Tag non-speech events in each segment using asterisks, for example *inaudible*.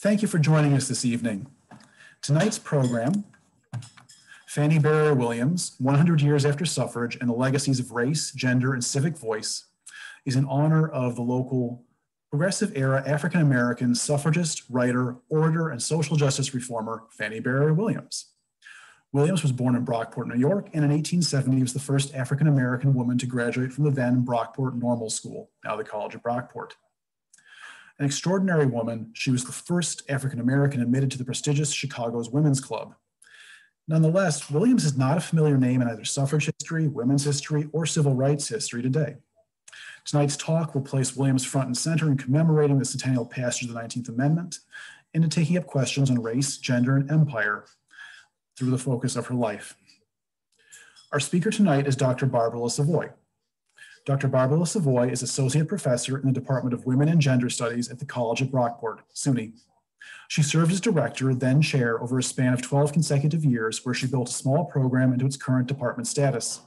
Thank you for joining us this evening. Tonight's program, Fannie Barrier Williams, 100 Years After Suffrage and the Legacies of Race, Gender, and Civic Voice, is in honor of the local Progressive era African American suffragist, writer, orator, and social justice reformer Fannie Barrier Williams. Williams was born in Brockport, New York, and in 1870 was the first African American woman to graduate from the then Brockport Normal School, now the College of Brockport. An extraordinary woman, she was the first African American admitted to the prestigious Chicago's Women's Club. Nonetheless, Williams is not a familiar name in either suffrage history, women's history, or civil rights history today. Tonight's talk will place Williams front and center in commemorating the centennial passage of the 19th Amendment and in taking up questions on race, gender, and empire through the focus of her life. Our speaker tonight is Dr. Barbara LeSavoy. Dr. Barbara Savoy is Associate Professor in the Department of Women and Gender Studies at the College of Brockport, SUNY. She served as director, then chair, over a span of 12 consecutive years, where she built a small program into its current department status.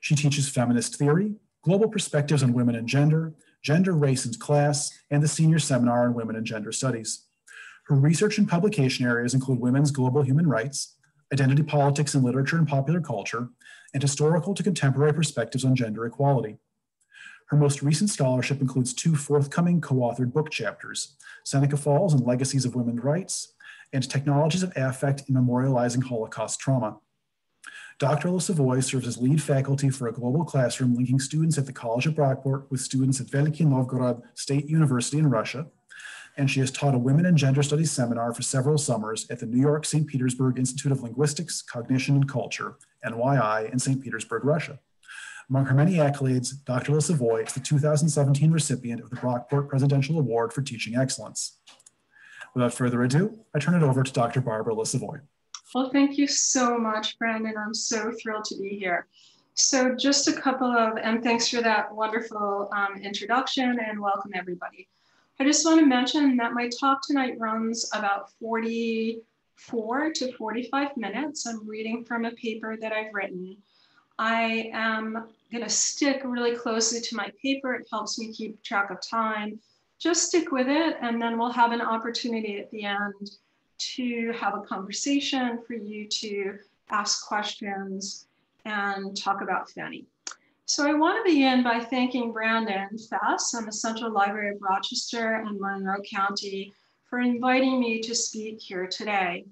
She teaches feminist theory, Global Perspectives on Women and Gender, Gender, Race, and Class, and the Senior Seminar on Women and Gender Studies. Her research and publication areas include women's global human rights, identity politics in literature and popular culture, and historical to contemporary perspectives on gender equality. Her most recent scholarship includes two forthcoming co-authored book chapters, Seneca Falls and Legacies of Women's Rights, and Technologies of Affect in Memorializing Holocaust Trauma. Dr. LeSavoy serves as lead faculty for a global classroom linking students at the College of Brockport with students at Veliky Novgorod State University in Russia. And she has taught a women and gender studies seminar for several summers at the New York St. Petersburg Institute of Linguistics, Cognition, and Culture, NYI, in St. Petersburg, Russia. Among her many accolades, Dr. LeSavoy is the 2017 recipient of the Brockport Presidential Award for Teaching Excellence. Without further ado, I turn it over to Dr. Barbara LeSavoy. Well, thank you so much, Brandon. I'm so thrilled to be here. So just a couple of, and thanks for that wonderful um, introduction and welcome everybody. I just want to mention that my talk tonight runs about 44 to 45 minutes. I'm reading from a paper that I've written. I am going to stick really closely to my paper. It helps me keep track of time. Just stick with it, and then we'll have an opportunity at the end to have a conversation, for you to ask questions and talk about Fannie. So I want to begin by thanking Brandon Fess and the Central Library of Rochester and Monroe County for inviting me to speak here today.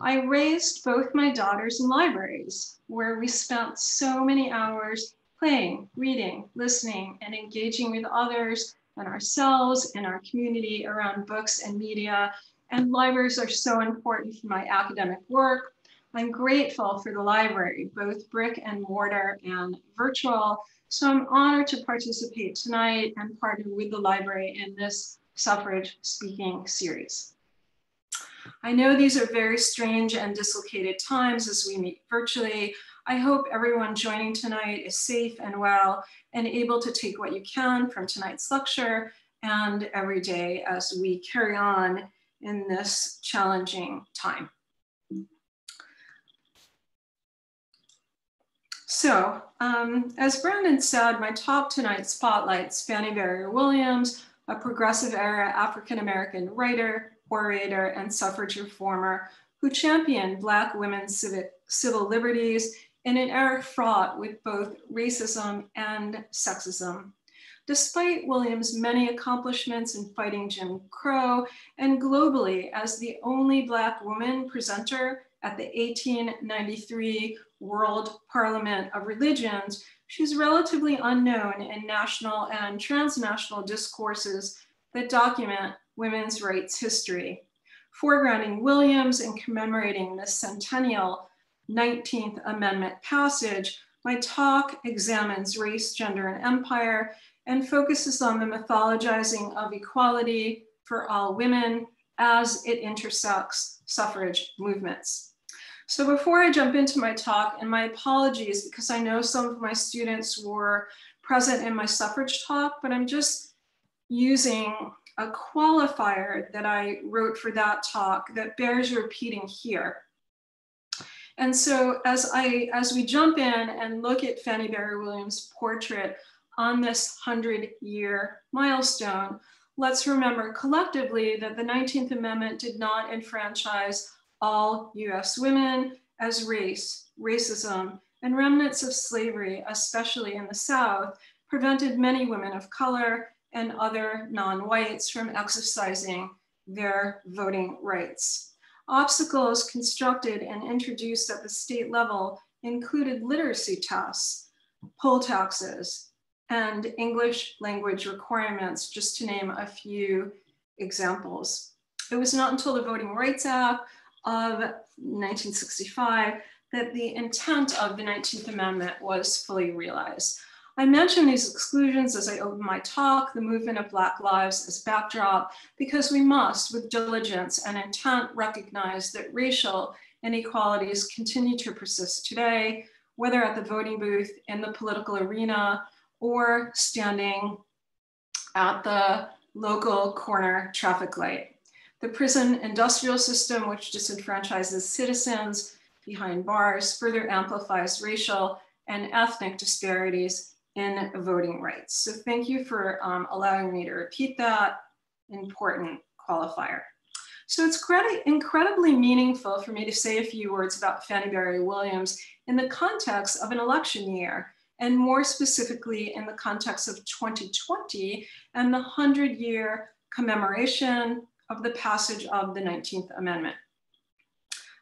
I raised both my daughters in libraries where we spent so many hours playing, reading, listening, and engaging with others and ourselves and our community around books and media and libraries are so important for my academic work. I'm grateful for the library, both brick and mortar and virtual. So I'm honored to participate tonight and partner with the library in this suffrage speaking series. I know these are very strange and dislocated times as we meet virtually. I hope everyone joining tonight is safe and well and able to take what you can from tonight's lecture and every day as we carry on in this challenging time. So, um, as Brandon said, my talk tonight spotlights Fannie Barrier Williams, a progressive era African American writer, orator, and suffrage reformer who championed Black women's civic, civil liberties in an era fraught with both racism and sexism. Despite Williams' many accomplishments in fighting Jim Crow and globally as the only Black woman presenter at the 1893 World Parliament of Religions, she's relatively unknown in national and transnational discourses that document women's rights history. Foregrounding Williams and commemorating the centennial 19th Amendment passage, my talk examines race, gender, and empire and focuses on the mythologizing of equality for all women as it intersects suffrage movements. So before I jump into my talk, and my apologies because I know some of my students were present in my suffrage talk, but I'm just using a qualifier that I wrote for that talk that bears repeating here. And so as, I, as we jump in and look at Fannie Barrier Williams' portrait on this 100 year milestone, let's remember collectively that the 19th Amendment did not enfranchise all US women as race, racism, and remnants of slavery, especially in the South, prevented many women of color and other non-whites from exercising their voting rights. Obstacles constructed and introduced at the state level included literacy tests, poll taxes, and English language requirements, just to name a few examples. It was not until the Voting Rights Act of 1965 that the intent of the 19th Amendment was fully realized. I mention these exclusions as I open my talk, the movement of Black lives as backdrop, because we must, with diligence and intent, recognize that racial inequalities continue to persist today, whether at the voting booth, in the political arena, or standing at the local corner traffic light. The prison industrial system, which disenfranchises citizens behind bars, further amplifies racial and ethnic disparities in voting rights. So thank you for um, allowing me to repeat that important qualifier. So it's incredibly meaningful for me to say a few words about Fannie Barrier Williams in the context of an election year, and more specifically in the context of 2020 and the 100 year commemoration of the passage of the 19th Amendment.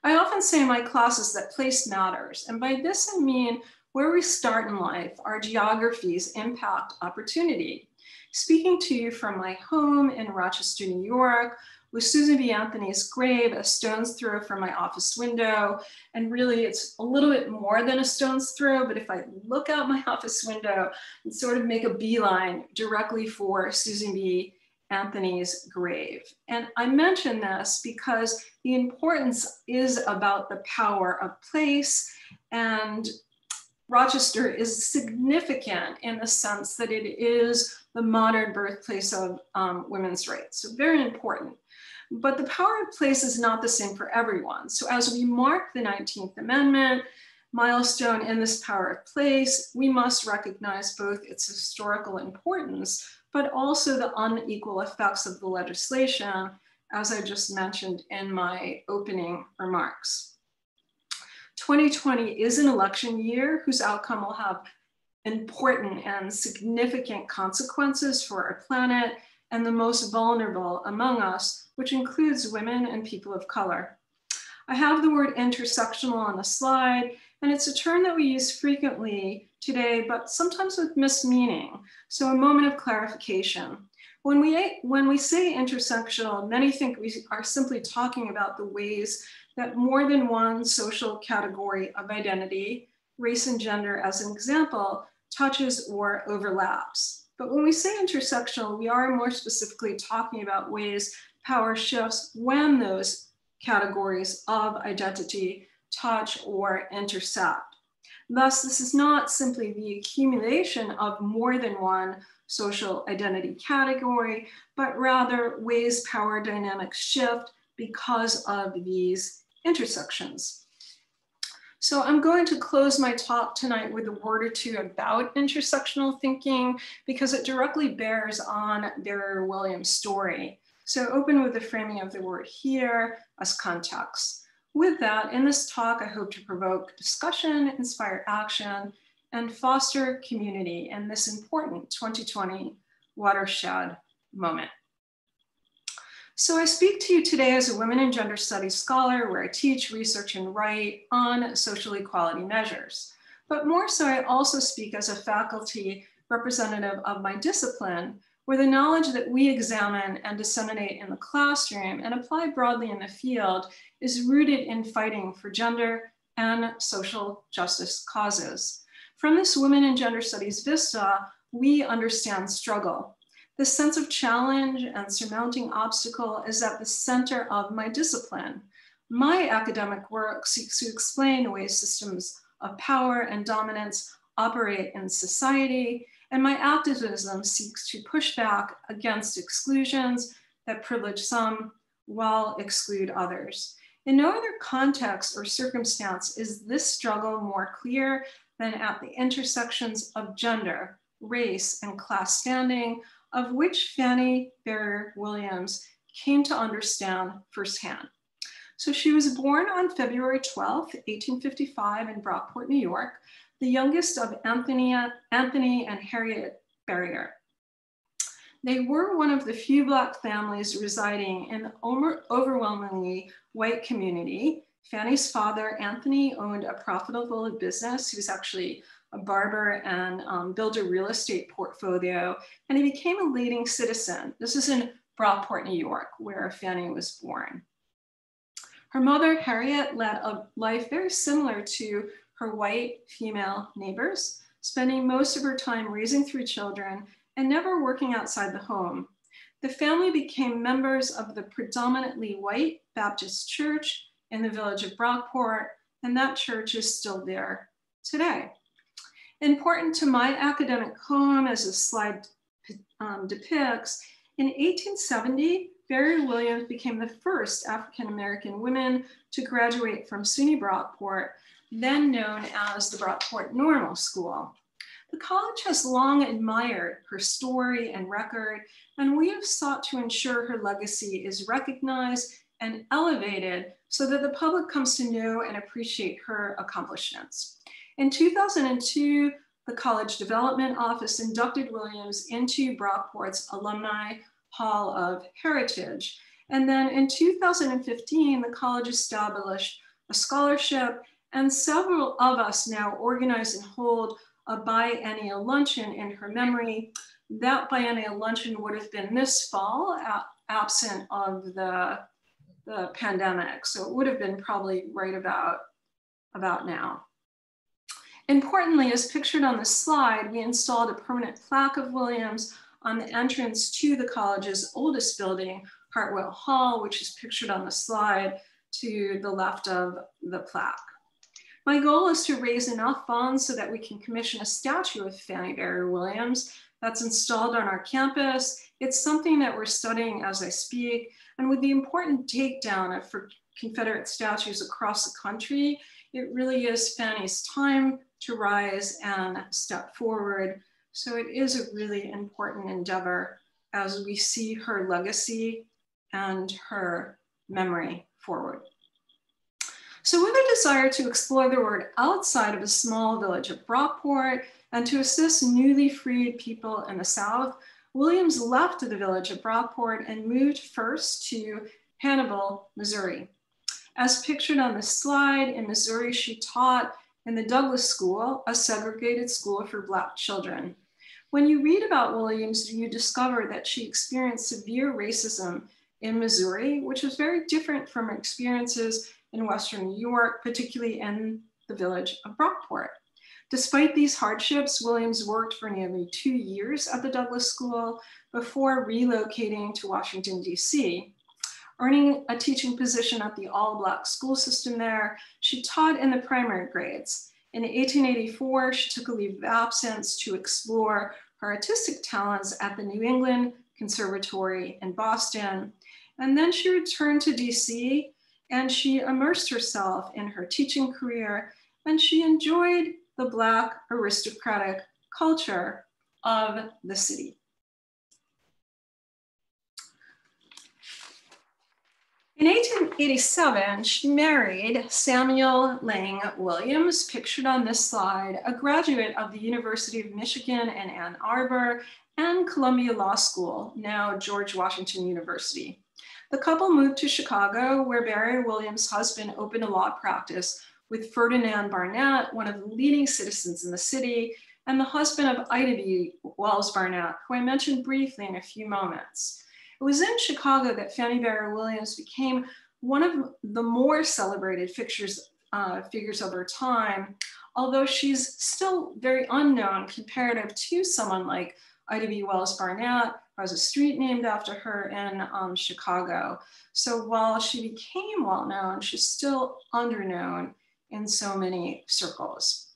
I often say in my classes that place matters, and by this I mean where we start in life, our geographies impact opportunity. Speaking to you from my home in Rochester, New York, with Susan B. Anthony's grave a stone's throw from my office window. And really, it's a little bit more than a stone's throw, but if I look out my *laughs* office window and sort of make a beeline directly for Susan B. Anthony's grave. And I mention this because the importance is about the power of place and Rochester is significant in the sense that it is the modern birthplace of um, women's rights. So very important. But the power of place is not the same for everyone. So as we mark the 19th Amendment, milestone in this power of place, we must recognize both its historical importance, but also the unequal effects of the legislation, as I just mentioned in my opening remarks. 2020 is an election year whose outcome will have important and significant consequences for our planet and the most vulnerable among us, which includes women and people of color. I have the word intersectional on the slide, and it's a term that we use frequently today, but sometimes with mismeaning. So a moment of clarification. When we, when we say intersectional, many think we are simply talking about the ways that more than one social category of identity, race and gender as an example, touches or overlaps. But when we say intersectional, we are more specifically talking about ways power shifts when those categories of identity touch or intersect. Thus, this is not simply the accumulation of more than one social identity category, but rather ways power dynamics shift because of these intersections. So I'm going to close my talk tonight with a word or two about intersectional thinking because it directly bears on Barrier Williams' story. So open with the framing of the word here as context. With that, in this talk, I hope to provoke discussion, inspire action, and foster community in this important 2020 watershed moment. So I speak to you today as a women and gender studies scholar where I teach, research, and write on social equality measures. But more so, I also speak as a faculty representative of my discipline, where the knowledge that we examine and disseminate in the classroom and apply broadly in the field is rooted in fighting for gender and social justice causes. From this women and gender studies vista, we understand struggle, the sense of challenge and surmounting obstacle is at the center of my discipline. My academic work seeks to explain the way systems of power and dominance operate in society, and my activism seeks to push back against exclusions that privilege some while exclude others. In no other context or circumstance is this struggle more clear than at the intersections of gender, race, and class standing, of which Fanny Barrier Williams came to understand firsthand. So she was born on February 12, 1855 in Brockport, New York, the youngest of Anthony, Anthony and Harriet Barrier. They were one of the few Black families residing in the overwhelmingly white community. Fanny's father, Anthony, owned a profitable business. He was actually a barber and um, built a real estate portfolio, and he became a leading citizen. This is in Brockport, New York, where Fanny was born. Her mother, Harriet, led a life very similar to her white female neighbors, spending most of her time raising three children and never working outside the home. The family became members of the predominantly white Baptist church in the village of Brockport, and that church is still there today. Important to my academic home, as the slide um, depicts, in 1870, Barrier Williams became the first African American woman to graduate from SUNY Brockport, then known as the Brockport Normal School. The college has long admired her story and record, and we have sought to ensure her legacy is recognized and elevated so that the public comes to know and appreciate her accomplishments. In 2002, the College Development Office inducted Williams into Brockport's Alumni Hall of Heritage. And then in 2015, the college established a scholarship and several of us now organize and hold a biennial luncheon in her memory. That biennial luncheon would have been this fall, absent of the, the pandemic. So it would have been probably right about, about now. Importantly, as pictured on the slide, we installed a permanent plaque of Williams on the entrance to the college's oldest building, Hartwell Hall, which is pictured on the slide to the left of the plaque. My goal is to raise enough funds so that we can commission a statue of Fanny Barrier Williams that's installed on our campus. It's something that we're studying as I speak. And with the important takedown of for Confederate statues across the country, it really is Fanny's time to rise and step forward so it is a really important endeavor as we see her legacy and her memory forward. So with a desire to explore the world outside of a small village of Brockport and to assist newly freed people in the South, Williams left the village of Brockport and moved first to Hannibal, Missouri. As pictured on the slide, in Missouri, she taught in the Douglass School, a segregated school for Black children. When you read about Williams, you discover that she experienced severe racism in Missouri, which was very different from her experiences in Western New York, particularly in the village of Brockport. Despite these hardships, Williams worked for nearly two years at the Douglass School before relocating to Washington, DC. Earning a teaching position at the all Black school system there, she taught in the primary grades. In 1884, she took a leave of absence to explore her artistic talents at the New England Conservatory in Boston. And then she returned to DC and she immersed herself in her teaching career and she enjoyed the Black aristocratic culture of the city. In 1887, she married Samuel Laing Williams, pictured on this slide, a graduate of the University of Michigan in Ann Arbor and Columbia Law School, now George Washington University. The couple moved to Chicago, where Barrier Williams' husband opened a law practice with Ferdinand Barnett, one of the leading citizens in the city, and the husband of Ida B. Wells Barnett, who I mentioned briefly in a few moments. It was in Chicago that Fannie Barrier Williams became one of the more celebrated figures, uh, figures of her time, although she's still very unknown comparative to someone like Ida B. Wells Barnett, who has a street named after her in um, Chicago. So while she became well known, she's still underknown in so many circles.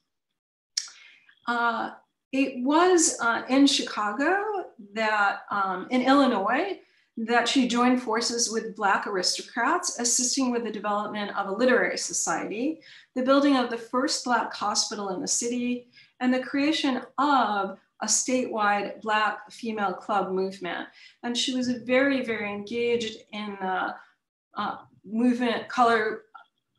Uh, it was uh, in Chicago that, um, in Illinois, that she joined forces with Black aristocrats, assisting with the development of a literary society, the building of the first Black hospital in the city, and the creation of a statewide Black female club movement. And she was very, very engaged in the uh, movement, color,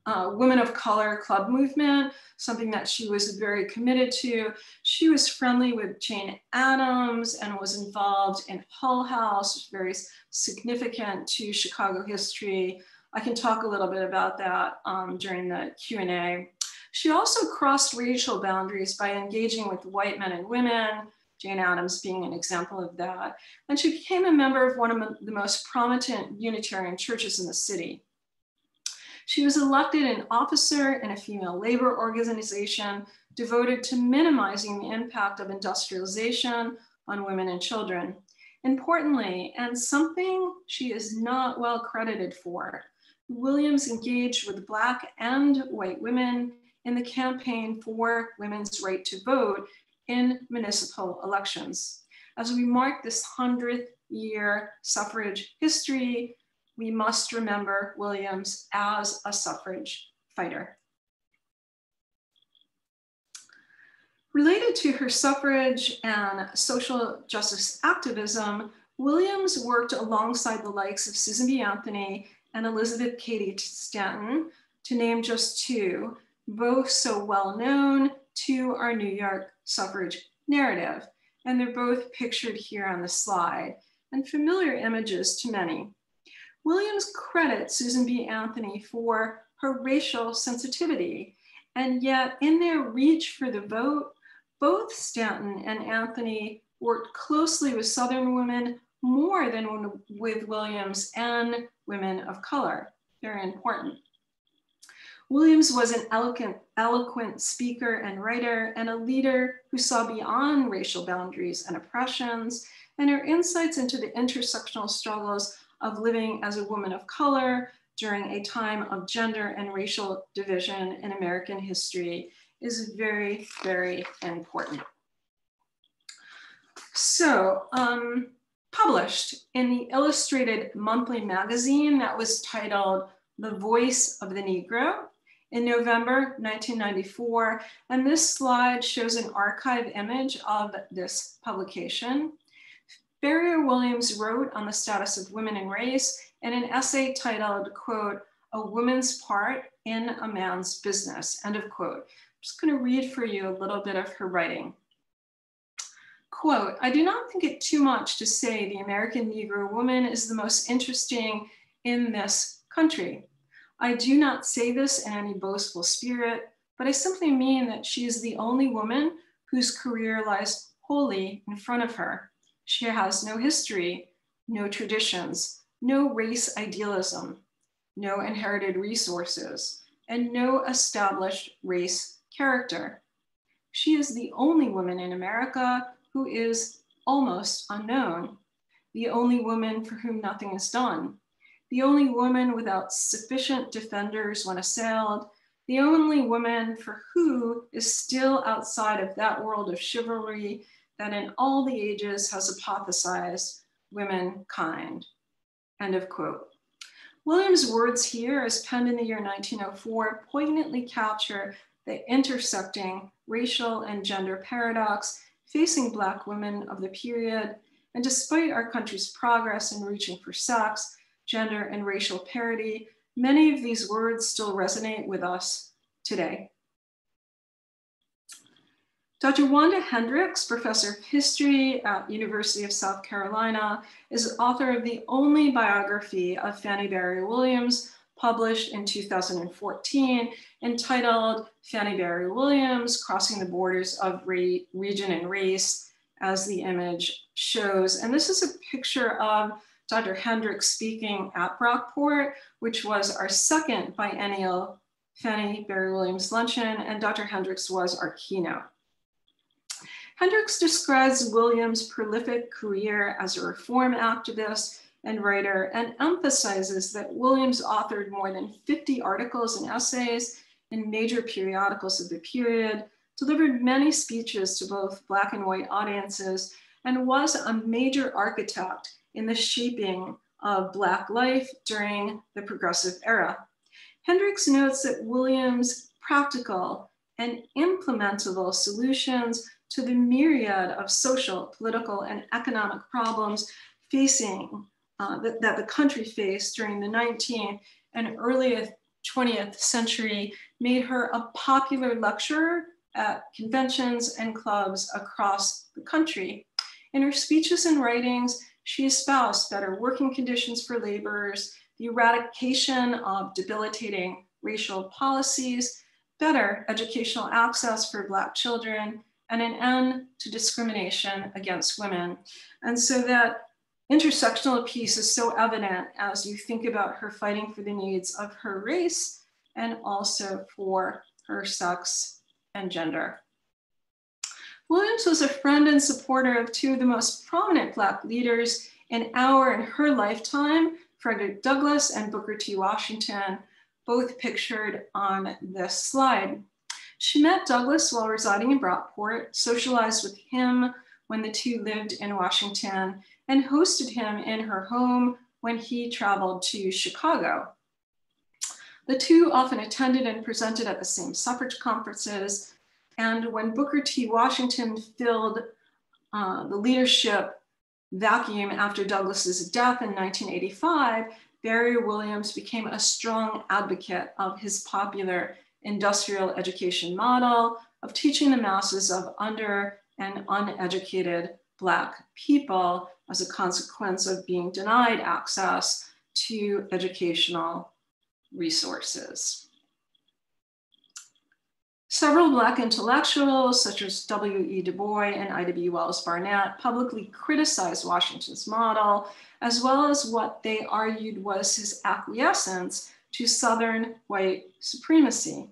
uh, women of color club movement, something that she was very committed to. She was friendly with Jane Addams and was involved in Hull House, very significant to Chicago history. I can talk a little bit about that um, during the Q&A. She also crossed racial boundaries by engaging with white men and women, Jane Addams being an example of that. And she became a member of one of the most prominent Unitarian churches in the city. She was elected an officer in a female labor organization devoted to minimizing the impact of industrialization on women and children. Importantly, and something she is not well credited for, Williams engaged with Black and white women in the campaign for women's right to vote in municipal elections. As we mark this 100th year suffrage history, we must remember Williams as a suffrage fighter. Related to her suffrage and social justice activism, Williams worked alongside the likes of Susan B. Anthony and Elizabeth Cady Stanton, to name just two, both so well known to our New York suffrage narrative. And they're both pictured here on the slide and familiar images to many. Williams credits Susan B. Anthony for her racial sensitivity. And yet, in their reach for the vote, both Stanton and Anthony worked closely with Southern women more than with Williams and women of color. Very important. Williams was an eloquent, eloquent speaker and writer and a leader who saw beyond racial boundaries and oppressions, and her insights into the intersectional struggles of living as a woman of color during a time of gender and racial division in American history is very, very important. So, um, published in the Illustrated Monthly magazine that was titled The Voice of the Negro in November 1994. And this slide shows an archive image of this publication. Barrier Williams wrote on the status of women and race in an essay titled, quote, A Woman's Part in a Man's Business, end of quote. I'm just gonna read for you a little bit of her writing. Quote, I do not think it too much to say the American Negro woman is the most interesting in this country. I do not say this in any boastful spirit, but I simply mean that she is the only woman whose career lies wholly in front of her. She has no history, no traditions, no race idealism, no inherited resources, and no established race character. She is the only woman in America who is almost unknown, the only woman for whom nothing is done, the only woman without sufficient defenders when assailed, the only woman for who is still outside of that world of chivalry that in all the ages has hypothesized womankind. End of quote. Williams' words here, as penned in the year 1904, poignantly capture the intersecting racial and gender paradox facing Black women of the period. And despite our country's progress in reaching for sex, gender, and racial parity, many of these words still resonate with us today. Dr. Wanda Hendricks, professor of history at University of South Carolina, is author of the only biography of Fanny Barrier Williams published in 2014 entitled Fanny Barrier Williams, Crossing the Borders of Re Region and Race, as the image shows. And this is a picture of Dr. Hendricks speaking at Brockport, which was our second biennial Fanny Barrier Williams luncheon, and Dr. Hendricks was our keynote. Hendricks describes Williams' prolific career as a reform activist and writer and emphasizes that Williams authored more than 50 articles and essays in major periodicals of the period, delivered many speeches to both Black and white audiences, and was a major architect in the shaping of Black life during the Progressive Era. Hendricks notes that Williams' practical and implementable solutions to the myriad of social, political, and economic problems facing uh, that, that the country faced during the 19th and early 20th century made her a popular lecturer at conventions and clubs across the country. In her speeches and writings, she espoused better working conditions for laborers, the eradication of debilitating racial policies, better educational access for Black children, and an end to discrimination against women. And so that intersectional piece is so evident as you think about her fighting for the needs of her race and also for her sex and gender. Williams was a friend and supporter of two of the most prominent Black leaders in our and her lifetime, Frederick Douglass and Booker T. Washington, both pictured on this slide. She met Douglass while residing in Brockport, socialized with him when the two lived in Washington, and hosted him in her home when he traveled to Chicago. The two often attended and presented at the same suffrage conferences. And when Booker T. Washington filled uh, the leadership vacuum after Douglass's death in 1985, Barrier Williams became a strong advocate of his popular industrial education model of teaching the masses of under and uneducated Black people as a consequence of being denied access to educational resources. Several Black intellectuals, such as W.E. Du Bois and B. Wells Barnett, publicly criticized Washington's model, as well as what they argued was his acquiescence to Southern white supremacy.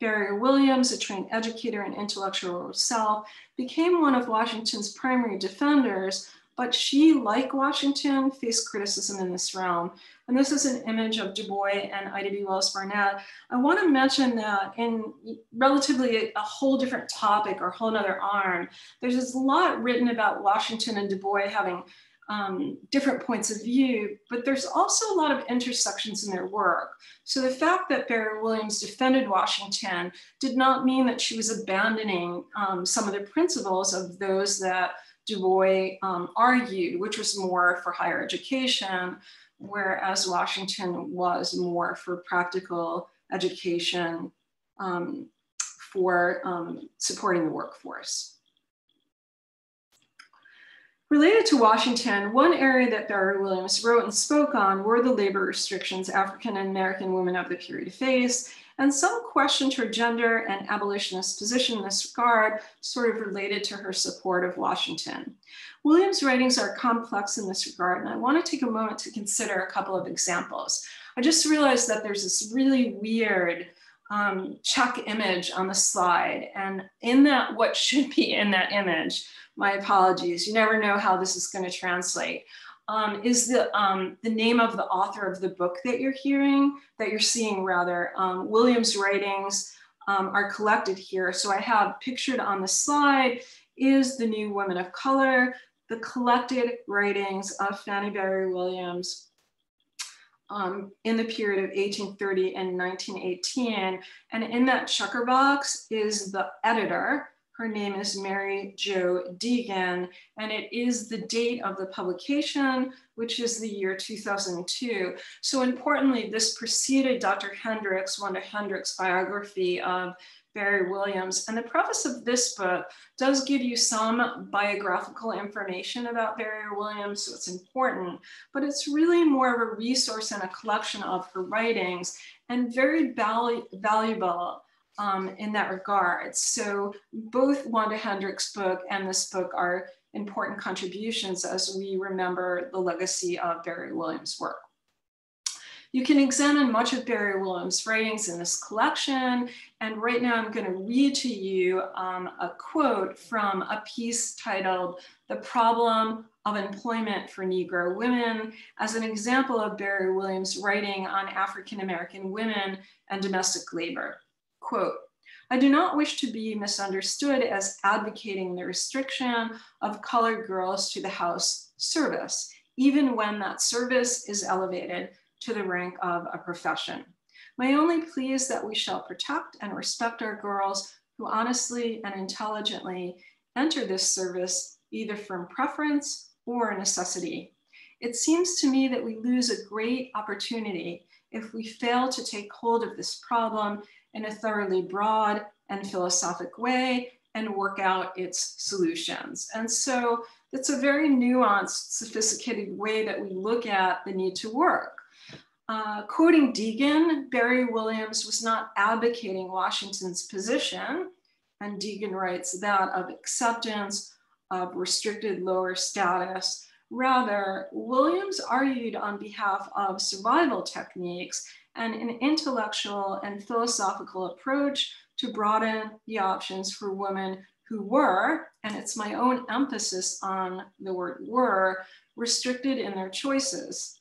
Barrier Williams, a trained educator and intellectual herself, became one of Washington's primary defenders, but she, like Washington, faced criticism in this realm. And this is an image of Du Bois and Ida B. Wells Barnett. I want to mention that in relatively a, whole different topic or whole other arm, there's a lot written about Washington and Du Bois having um, different points of view, but there's also a lot of intersections in their work. So the fact that Barrier Williams defended Washington did not mean that she was abandoning um, some of the principles of those that Du Bois um, argued, which was more for higher education, whereas Washington was more for practical education um, for um, supporting the workforce. Related to Washington, one area that Barrier Williams wrote and spoke on were the labor restrictions African and American women of the period faced, and some questioned her gender and abolitionist position in this regard, sort of related to her support of Washington. Williams' writings are complex in this regard, and I want to take a moment to consider a couple of examples. I just realized that there's this really weird um, Chuck image on the slide, and in that, what should be in that image my apologies. You never know how this is going to translate. Um, is the, um, the name of the author of the book that you're hearing, that you're seeing rather. Um, Williams' writings um, are collected here. So I have pictured on the slide is The New Women of Color, the collected writings of Fannie Barrier Williams um, in the period of 1830 and 1918. And in that checker box is the editor, her name is Mary Jo Deegan, and it is the date of the publication, which is the year 2002. So importantly, this preceded Dr. Hendricks, Wanda Hendricks' biography of Barrier Williams. And the preface of this book does give you some biographical information about Barrier Williams, so it's important, but it's really more of a resource and a collection of her writings and very valuable um, in that regard. So both Wanda Hendricks' book and this book are important contributions as we remember the legacy of Barrier Williams' work. You can examine much of Barrier Williams' writings in this collection. And right now I'm gonna read to you um, a quote from a piece titled The Problem of Employment for Negro Women as an example of Barrier Williams' writing on African-American women and domestic labor. Quote, I do not wish to be misunderstood as advocating the restriction of colored girls to the house service, even when that service is elevated to the rank of a profession. My only plea is that we shall protect and respect our girls who honestly and intelligently enter this service either from preference or necessity. It seems to me that we lose a great opportunity if we fail to take hold of this problem in a thoroughly broad and philosophic way and work out its solutions. And so it's a very nuanced, sophisticated way that we look at the need to work. Uh, quoting Deegan, Barrier Williams was not advocating Washington's position, and Deegan writes that of acceptance of restricted lower status. Rather, Williams argued on behalf of survival techniques and an intellectual and philosophical approach to broaden the options for women who were, and it's my own emphasis on the word were, restricted in their choices.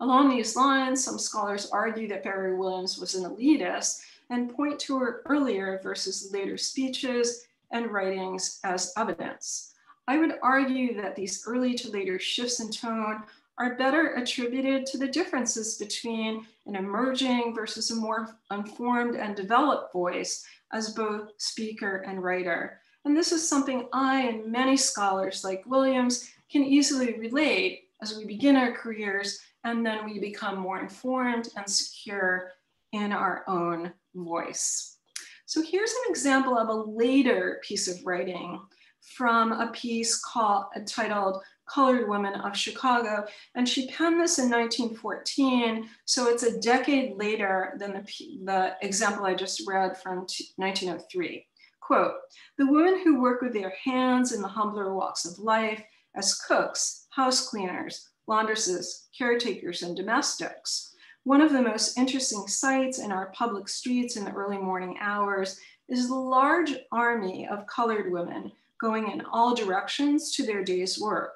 Along these lines, some scholars argue that Barrier Williams was an elitist and point to her earlier versus later speeches and writings as evidence. I would argue that these early to later shifts in tone are better attributed to the differences between an emerging versus a more informed and developed voice as both speaker and writer. And this is something I and many scholars like Williams can easily relate as we begin our careers and then we become more informed and secure in our own voice. So here's an example of a later piece of writing from a piece called titled Colored Women of Chicago. And she penned this in 1914. So it's a decade later than the, the example I just read from 1903. Quote, the women who work with their hands in the humbler walks of life as cooks, house cleaners, laundresses, caretakers, and domestics. One of the most interesting sights in our public streets in the early morning hours is the large army of colored women going in all directions to their day's work.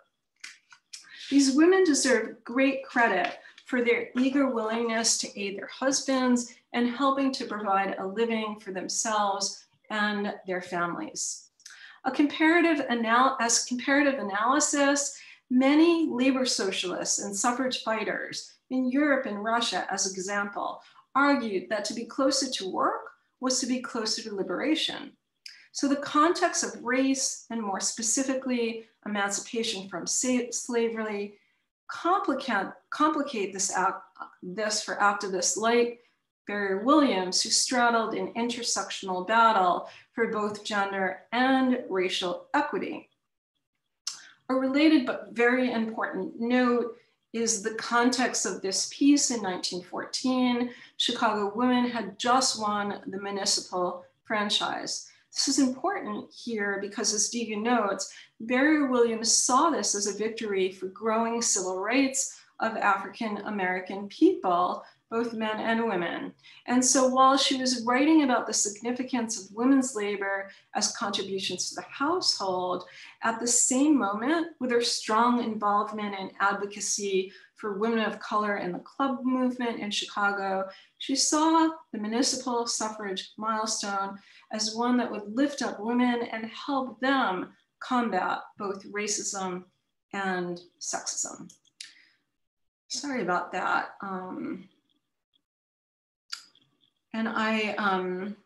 These women deserve great credit for their eager willingness to aid their husbands and helping to provide a living for themselves and their families. A comparative as comparative analysis, many labor socialists and suffrage fighters in Europe and Russia, as example, argued that to be closer to work was to be closer to liberation. So the context of race, and more specifically, emancipation from slavery, complicate, complicate this, this for activists like Barrier Williams, who straddled an intersectional battle for both gender and racial equity. A related but very important note is the context of this piece in 1914. Chicago women had just won the municipal franchise. This is important here because as Deegan notes, Barrier Williams saw this as a victory for growing civil rights of African American people, both men and women. And so while she was writing about the significance of women's labor as contributions to the household, at the same moment, with her strong involvement and advocacy for women of color in the club movement in Chicago, she saw the municipal suffrage milestone as one that would lift up women and help them combat both racism and sexism. Sorry about that. Um, and I, um,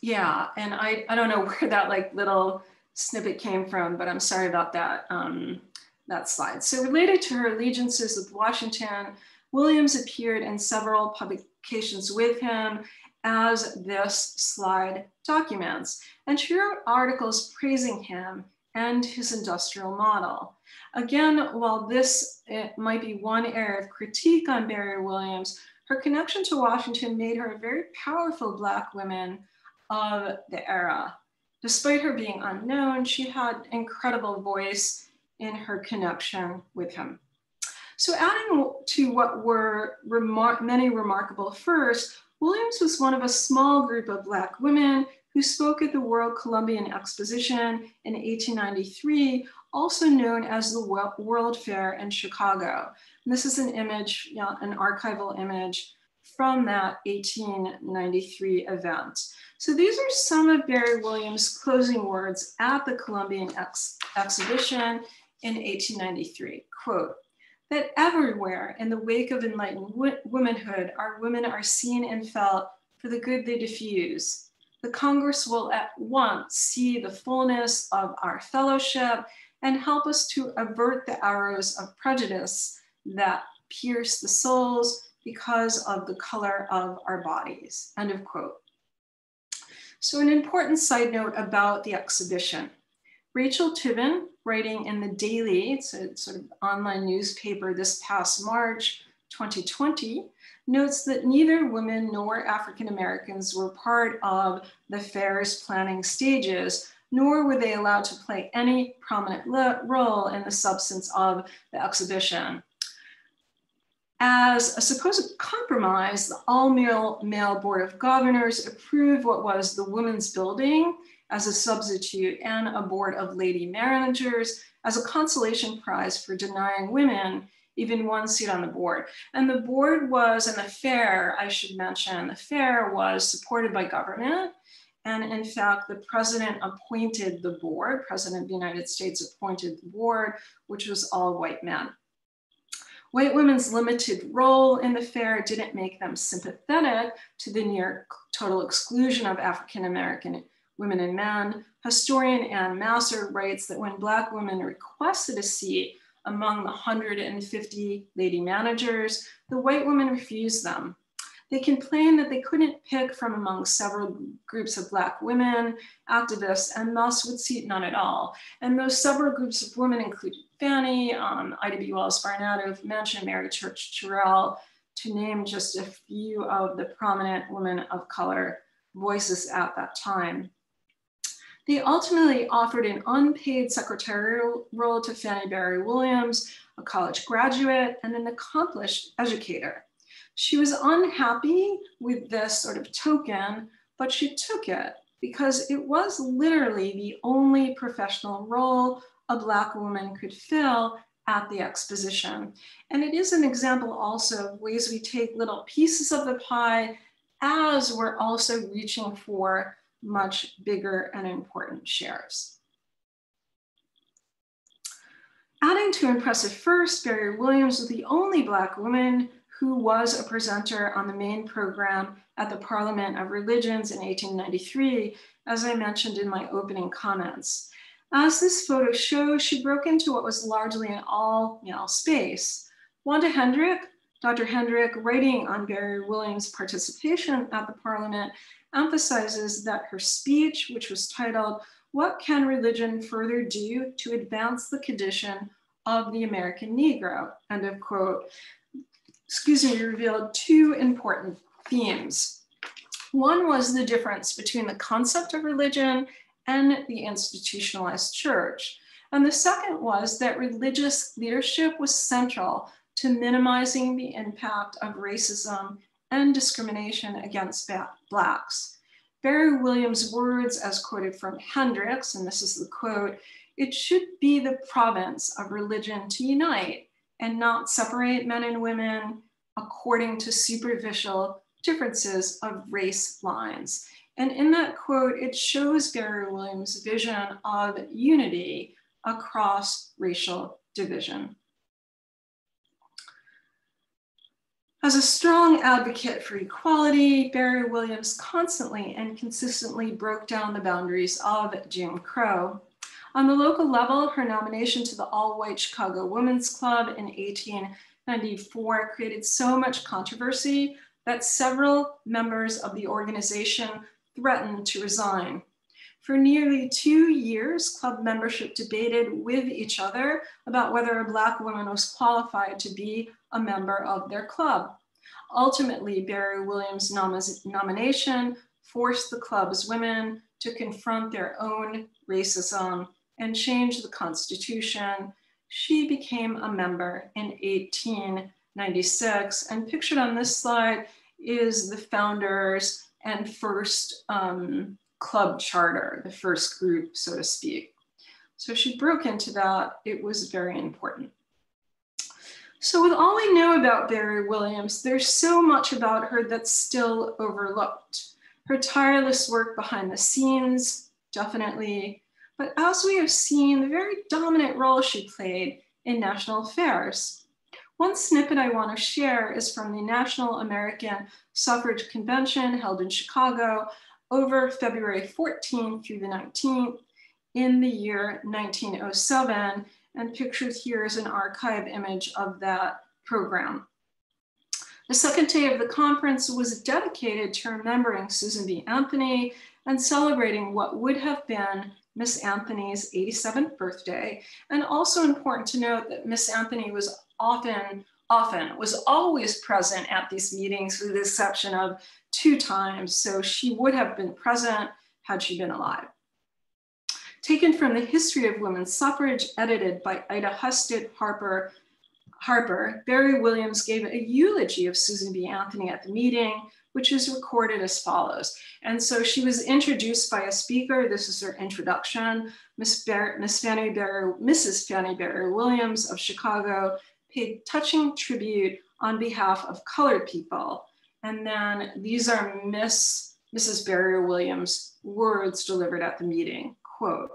yeah, and I, I don't know *laughs* where that like little snippet came from, but I'm sorry about that, um, that slide. So related to her allegiances with Washington, Williams appeared in several publications with him as this slide documents. And she wrote articles praising him and his industrial model. Again, while this might be one area of critique on Barrier Williams, her connection to Washington made her a very powerful Black woman of the era. Despite her being unknown, she had incredible voice in her connection with him. So adding to what were remar many remarkable first, Williams was one of a small group of Black women who spoke at the World Columbian Exposition in 1893, also known as the World Fair in Chicago. And this is an image, you know, an archival image from that 1893 event. So these are some of Barrier Williams' closing words at the Columbian Ex Exhibition in 1893. Quote, that everywhere in the wake of enlightened womanhood, our women are seen and felt for the good they diffuse. The Congress will at once see the fullness of our fellowship and help us to avert the arrows of prejudice that pierce the souls because of the color of our bodies. End of quote. So an important side note about the exhibition. Rachel Tiven, writing in the Daily, it's a sort of online newspaper this past March 2020, notes that neither women nor African Americans were part of the fair's planning stages, nor were they allowed to play any prominent role in the substance of the exhibition. As a supposed compromise, the all male, male Board of Governors approved what was the Women's Building as a substitute and a Board of Lady Managers as a consolation prize for denying women even one seat on the board. And the board was, and the fair, I should mention, the fair was supported by government. And in fact, the president appointed the board, President of the United States appointed the board, which was all white men. White women's limited role in the fair didn't make them sympathetic to the near total exclusion of African American women and men. Historian Ann Masser writes that when Black women requested a seat among the 150 lady managers, the white women refused them. They complained that they couldn't pick from among several groups of Black women, activists, and thus would seat none at all. And those several groups of women included Fannie, um, Ida B. Wells Barnett, who've mentioned Mary Church Terrell, to name just a few of the prominent women of color voices at that time. They ultimately offered an unpaid secretarial role to Fannie Barrier Williams, a college graduate and an accomplished educator. She was unhappy with this sort of token, but she took it because it was literally the only professional role a Black woman could fill at the exposition. And it is an example also of ways we take little pieces of the pie as we're also reaching for much bigger and important shares. Adding to impressive first, Barrier Williams was the only Black woman who was a presenter on the main program at the Parliament of Religions in 1893, as I mentioned in my opening comments. As this photo shows, she broke into what was largely an all male space. Wanda Hendrick, Dr. Hendrick, writing on Barrier Williams' participation at the Parliament, emphasizes that her speech, which was titled, What Can Religion Further Do to Advance the Condition of the American Negro? End of quote. Excuse me, revealed two important themes. One was the difference between the concept of religion and the institutionalized church. And the second was that religious leadership was central to minimizing the impact of racism and discrimination against Blacks. Barrier Williams' words, as quoted from Hendricks, and this is the quote, it should be the province of religion to unite and not separate men and women according to superficial differences of race lines. And in that quote, it shows Barrier Williams' vision of unity across racial division. As a strong advocate for equality, Barrier Williams constantly and consistently broke down the boundaries of Jim Crow. On the local level, her nomination to the all-white Chicago Women's Club in 1894 created so much controversy that several members of the organization threatened to resign. For nearly two years, club membership debated with each other about whether a Black woman was qualified to be a member of their club. Ultimately, Barrier Williams' nom nomination forced the club's women to confront their own racism and change the Constitution. She became a member in 1896, and pictured on this slide is the founders and first um, club charter, the first group, so to speak. So she broke into that. It was very important. So with all we know about Barrier Williams, there's so much about her that's still overlooked. Her tireless work behind the scenes, definitely, but as we have seen, the very dominant role she played in national affairs. One snippet I want to share is from the National American Suffrage Convention held in Chicago over February 14 through the 19th in the year 1907. And pictured here is an archive image of that program. The second day of the conference was dedicated to remembering Susan B. Anthony and celebrating what would have been Miss Anthony's 87th birthday. And also important to note that Miss Anthony was often, often, was always present at these meetings with the exception of two times. So she would have been present had she been alive. Taken from the History of Women's Suffrage, edited by Ida Husted Harper, Harper, Barrier Williams gave a eulogy of Susan B. Anthony at the meeting, which is recorded as follows. And so she was introduced by a speaker. This is her introduction. Miss, Bar- Miss Fannie Barrier, Mrs. Fannie Barrier Williams of Chicago paid touching tribute on behalf of colored people. And then these are Miss Mrs. Barrier Williams' words delivered at the meeting. Quote,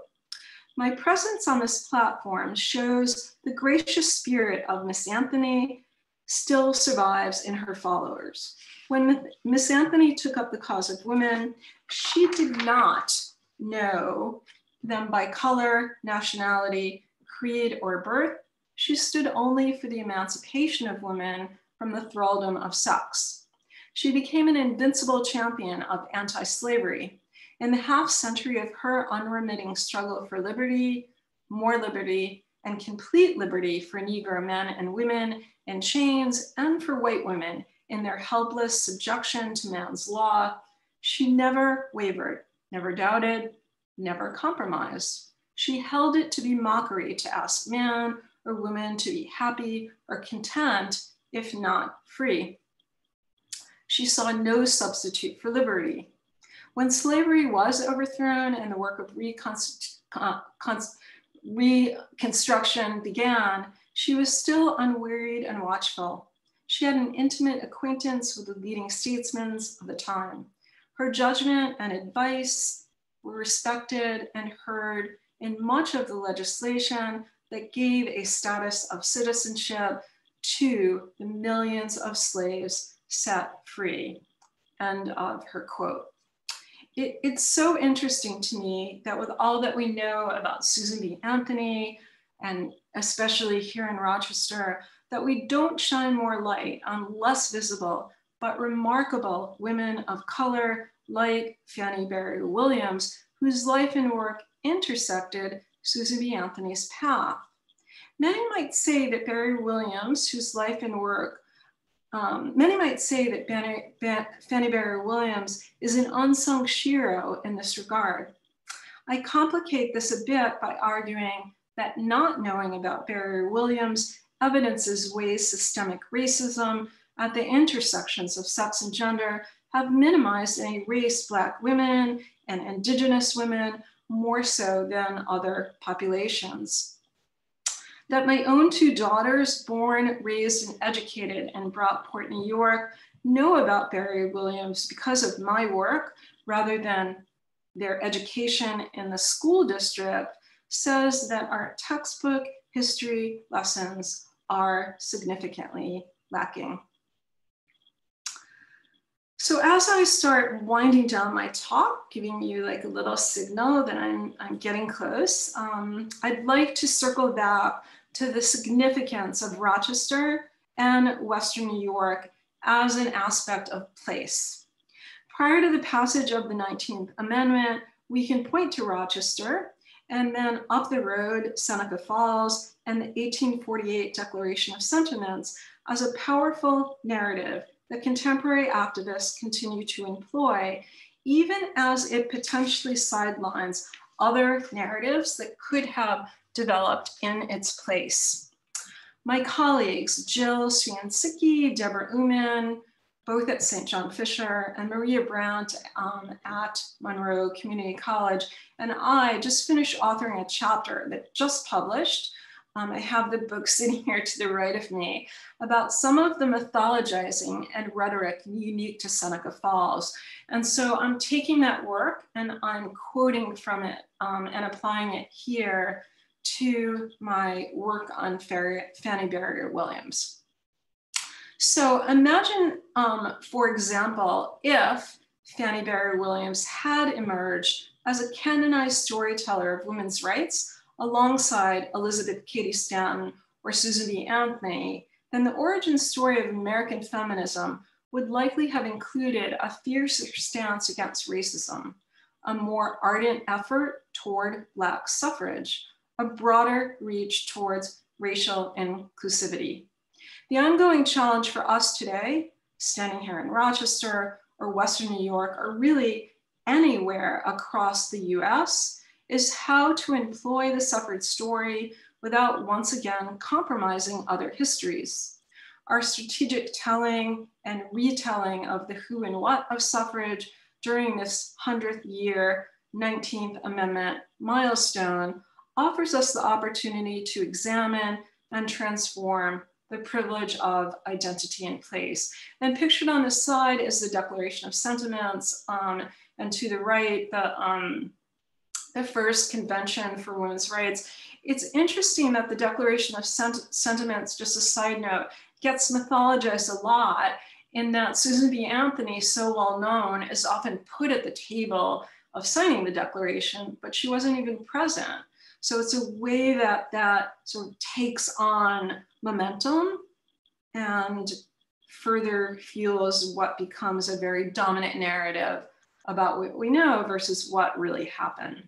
my presence on this platform shows the gracious spirit of Miss Anthony still survives in her followers. When Miss Anthony took up the cause of women, she did not know them by color, nationality, creed, or birth. She stood only for the emancipation of women from the thraldom of sex. She became an invincible champion of anti slavery in the half century of her unremitting struggle for liberty, more liberty, and complete liberty for Negro men and women in chains and for white women in their helpless subjection to man's law, she never wavered, never doubted, never compromised. She held it to be mockery to ask man or woman to be happy or content, if not free. She saw no substitute for liberty. When slavery was overthrown and the work of reconstruction began, she was still unwearied and watchful. She had an intimate acquaintance with the leading statesmen of the time. Her judgment and advice were respected and heard in much of the legislation that gave a status of citizenship to the millions of slaves set free. End of her quote it, it's so interesting to me that with all that we know about Susan B. Anthony, and especially here in Rochester, that we don't shine more light on less visible but remarkable women of color like Fannie Barrier Williams, whose life and work intersected Susan B. Anthony's path. Many might say that Barrier Williams, whose life and work um, many might say that Fannie, Fannie Barrier Williams is an unsung hero in this regard. I complicate this a bit by arguing that not knowing about Barrier Williams evidences ways systemic racism at the intersections of sex and gender have minimized any race Black women and Indigenous women more so than other populations that my own two daughters, born, raised, and educated in Brockport, New York, know about Barrier Williams because of my work rather than their education in the school district says that our textbook history lessons are significantly lacking. So as I start winding down my talk, giving you like a little signal that I'm, I'm getting close, um, I'd like to circle back to the significance of Rochester and Western New York as an aspect of place. Prior to the passage of the 19th Amendment, we can point to Rochester and then up the road, Seneca Falls and the 1848 Declaration of Sentiments as a powerful narrative that contemporary activists continue to employ, even as it potentially sidelines other narratives that could have developed in its place. My colleagues, Jill Swiencicki, Deborah Uman, both at St. John Fisher, and Maria Brandt um, at Monroe Community College, and I just finished authoring a chapter that just published. Um, I have the book *laughs* sitting here to the right of me about some of the mythologizing and rhetoric unique to Seneca Falls. And so I'm taking that work and I'm quoting from it um, and applying it here to my work on Fannie Barrier Williams. So imagine, um, for example, if Fannie Barrier Williams had emerged as a canonized storyteller of women's rights alongside Elizabeth Cady Stanton or Susan B. Anthony, then the origin story of American feminism would likely have included a fiercer stance against racism, a more ardent effort toward Black suffrage, a broader reach towards racial inclusivity. The ongoing challenge for us today, standing here in Rochester or Western New York, or really anywhere across the US, is how to employ the suffrage story without once again compromising other histories. Our strategic telling and retelling of the who and what of suffrage during this 100th year 19th Amendment milestone offers us the opportunity to examine and transform the privilege of identity and place. And pictured on the side is the Declaration of Sentiments, um, and to the right, the, um, the first Convention for Women's Rights. It's interesting that the Declaration of Sent Sentiments, just a side note, gets mythologized a lot in that Susan B. Anthony, so well known, is often put at the table of signing the Declaration, but she wasn't even present. So it's a way that that sort of takes on momentum and further fuels what becomes a very dominant narrative about what we know versus what really happened.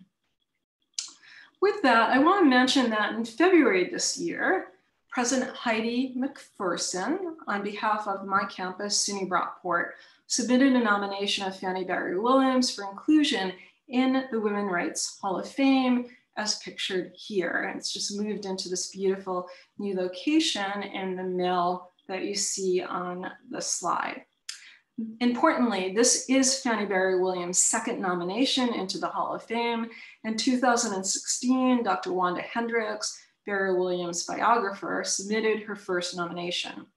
With that, I want to mention that in February this year, President Heidi Macpherson, on behalf of my campus, SUNY Brockport, submitted a nomination of Fannie Barrier Williams for inclusion in the Women Rights Hall of Fame as pictured here. And it's just moved into this beautiful new location in the mill that you see on the slide. Importantly, this is Fannie Barrier Williams' second nomination into the Hall of Fame. In 2016, Dr. Wanda Hendricks, Barrier Williams' biographer, submitted her first nomination.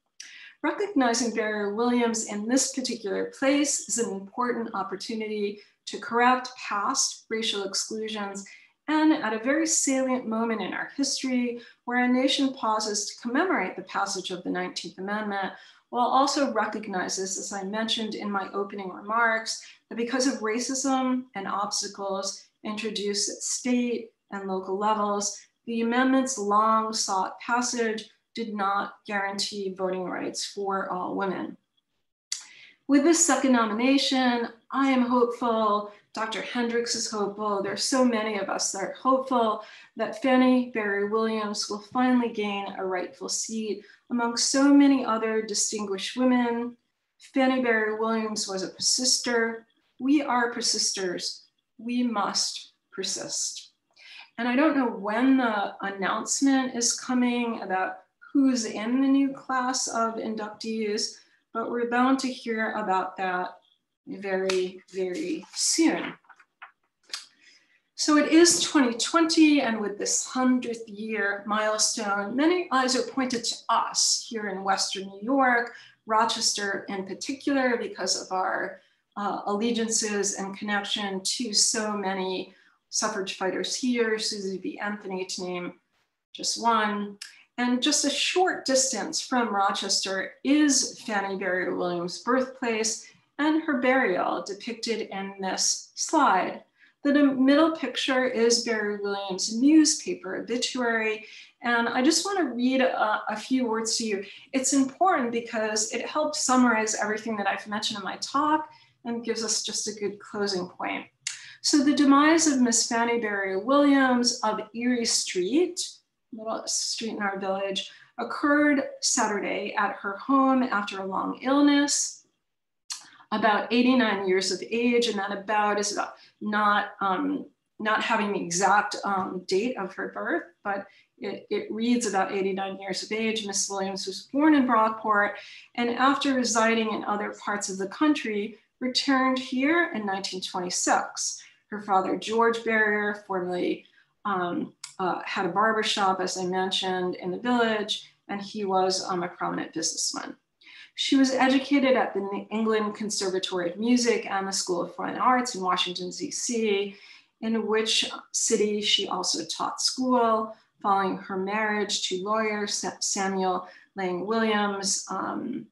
Recognizing Barrier Williams in this particular place is an important opportunity to correct past racial exclusions and at a very salient moment in our history where our nation pauses to commemorate the passage of the 19th Amendment, while also recognizes, as I mentioned in my opening remarks, that because of racism and obstacles introduced at state and local levels, the amendment's long sought passage did not guarantee voting rights for all women. With this second nomination, I am hopeful Dr. Hendricks is hopeful. Oh, There's so many of us that are hopeful that Fannie Barrier Williams will finally gain a rightful seat among so many other distinguished women. Fannie Barrier Williams was a persister. We are persisters. We must persist. And I don't know when the announcement is coming about who's in the new class of inductees, but we're bound to hear about that very, very soon. So it is 2020, and with this 100th year milestone, many eyes are pointed to us here in Western New York, Rochester in particular, because of our uh, allegiances and connection to so many suffrage fighters here, Susie B. Anthony to name just one. And just a short distance from Rochester is Fannie Barrier Williams' birthplace and her burial depicted in this slide. The middle picture is Barrier Williams' newspaper obituary. And I just want to read a, a, few words to you. It's important because it helps summarize everything that I've mentioned in my talk and gives us just a good closing point. So the demise of Miss Fannie Barrier Williams of Erie Street, middle street in our village, occurred Saturday at her home after a long illness about 89 years of age, and that about is about not, um, not having the exact um, date of her birth, but it, it, reads about 89 years of age. Miss Williams was born in Brockport, and after residing in other parts of the country, returned here in 1926. Her father, George Barrier, formerly um, uh, had a barber shop, as I mentioned, in the village, and he was um, a prominent businessman. She was educated at the New England Conservatory of Music and the School of Fine Arts in Washington, D.C., in which city she also taught school, following her marriage to lawyer Samuel Laing Williams. Um,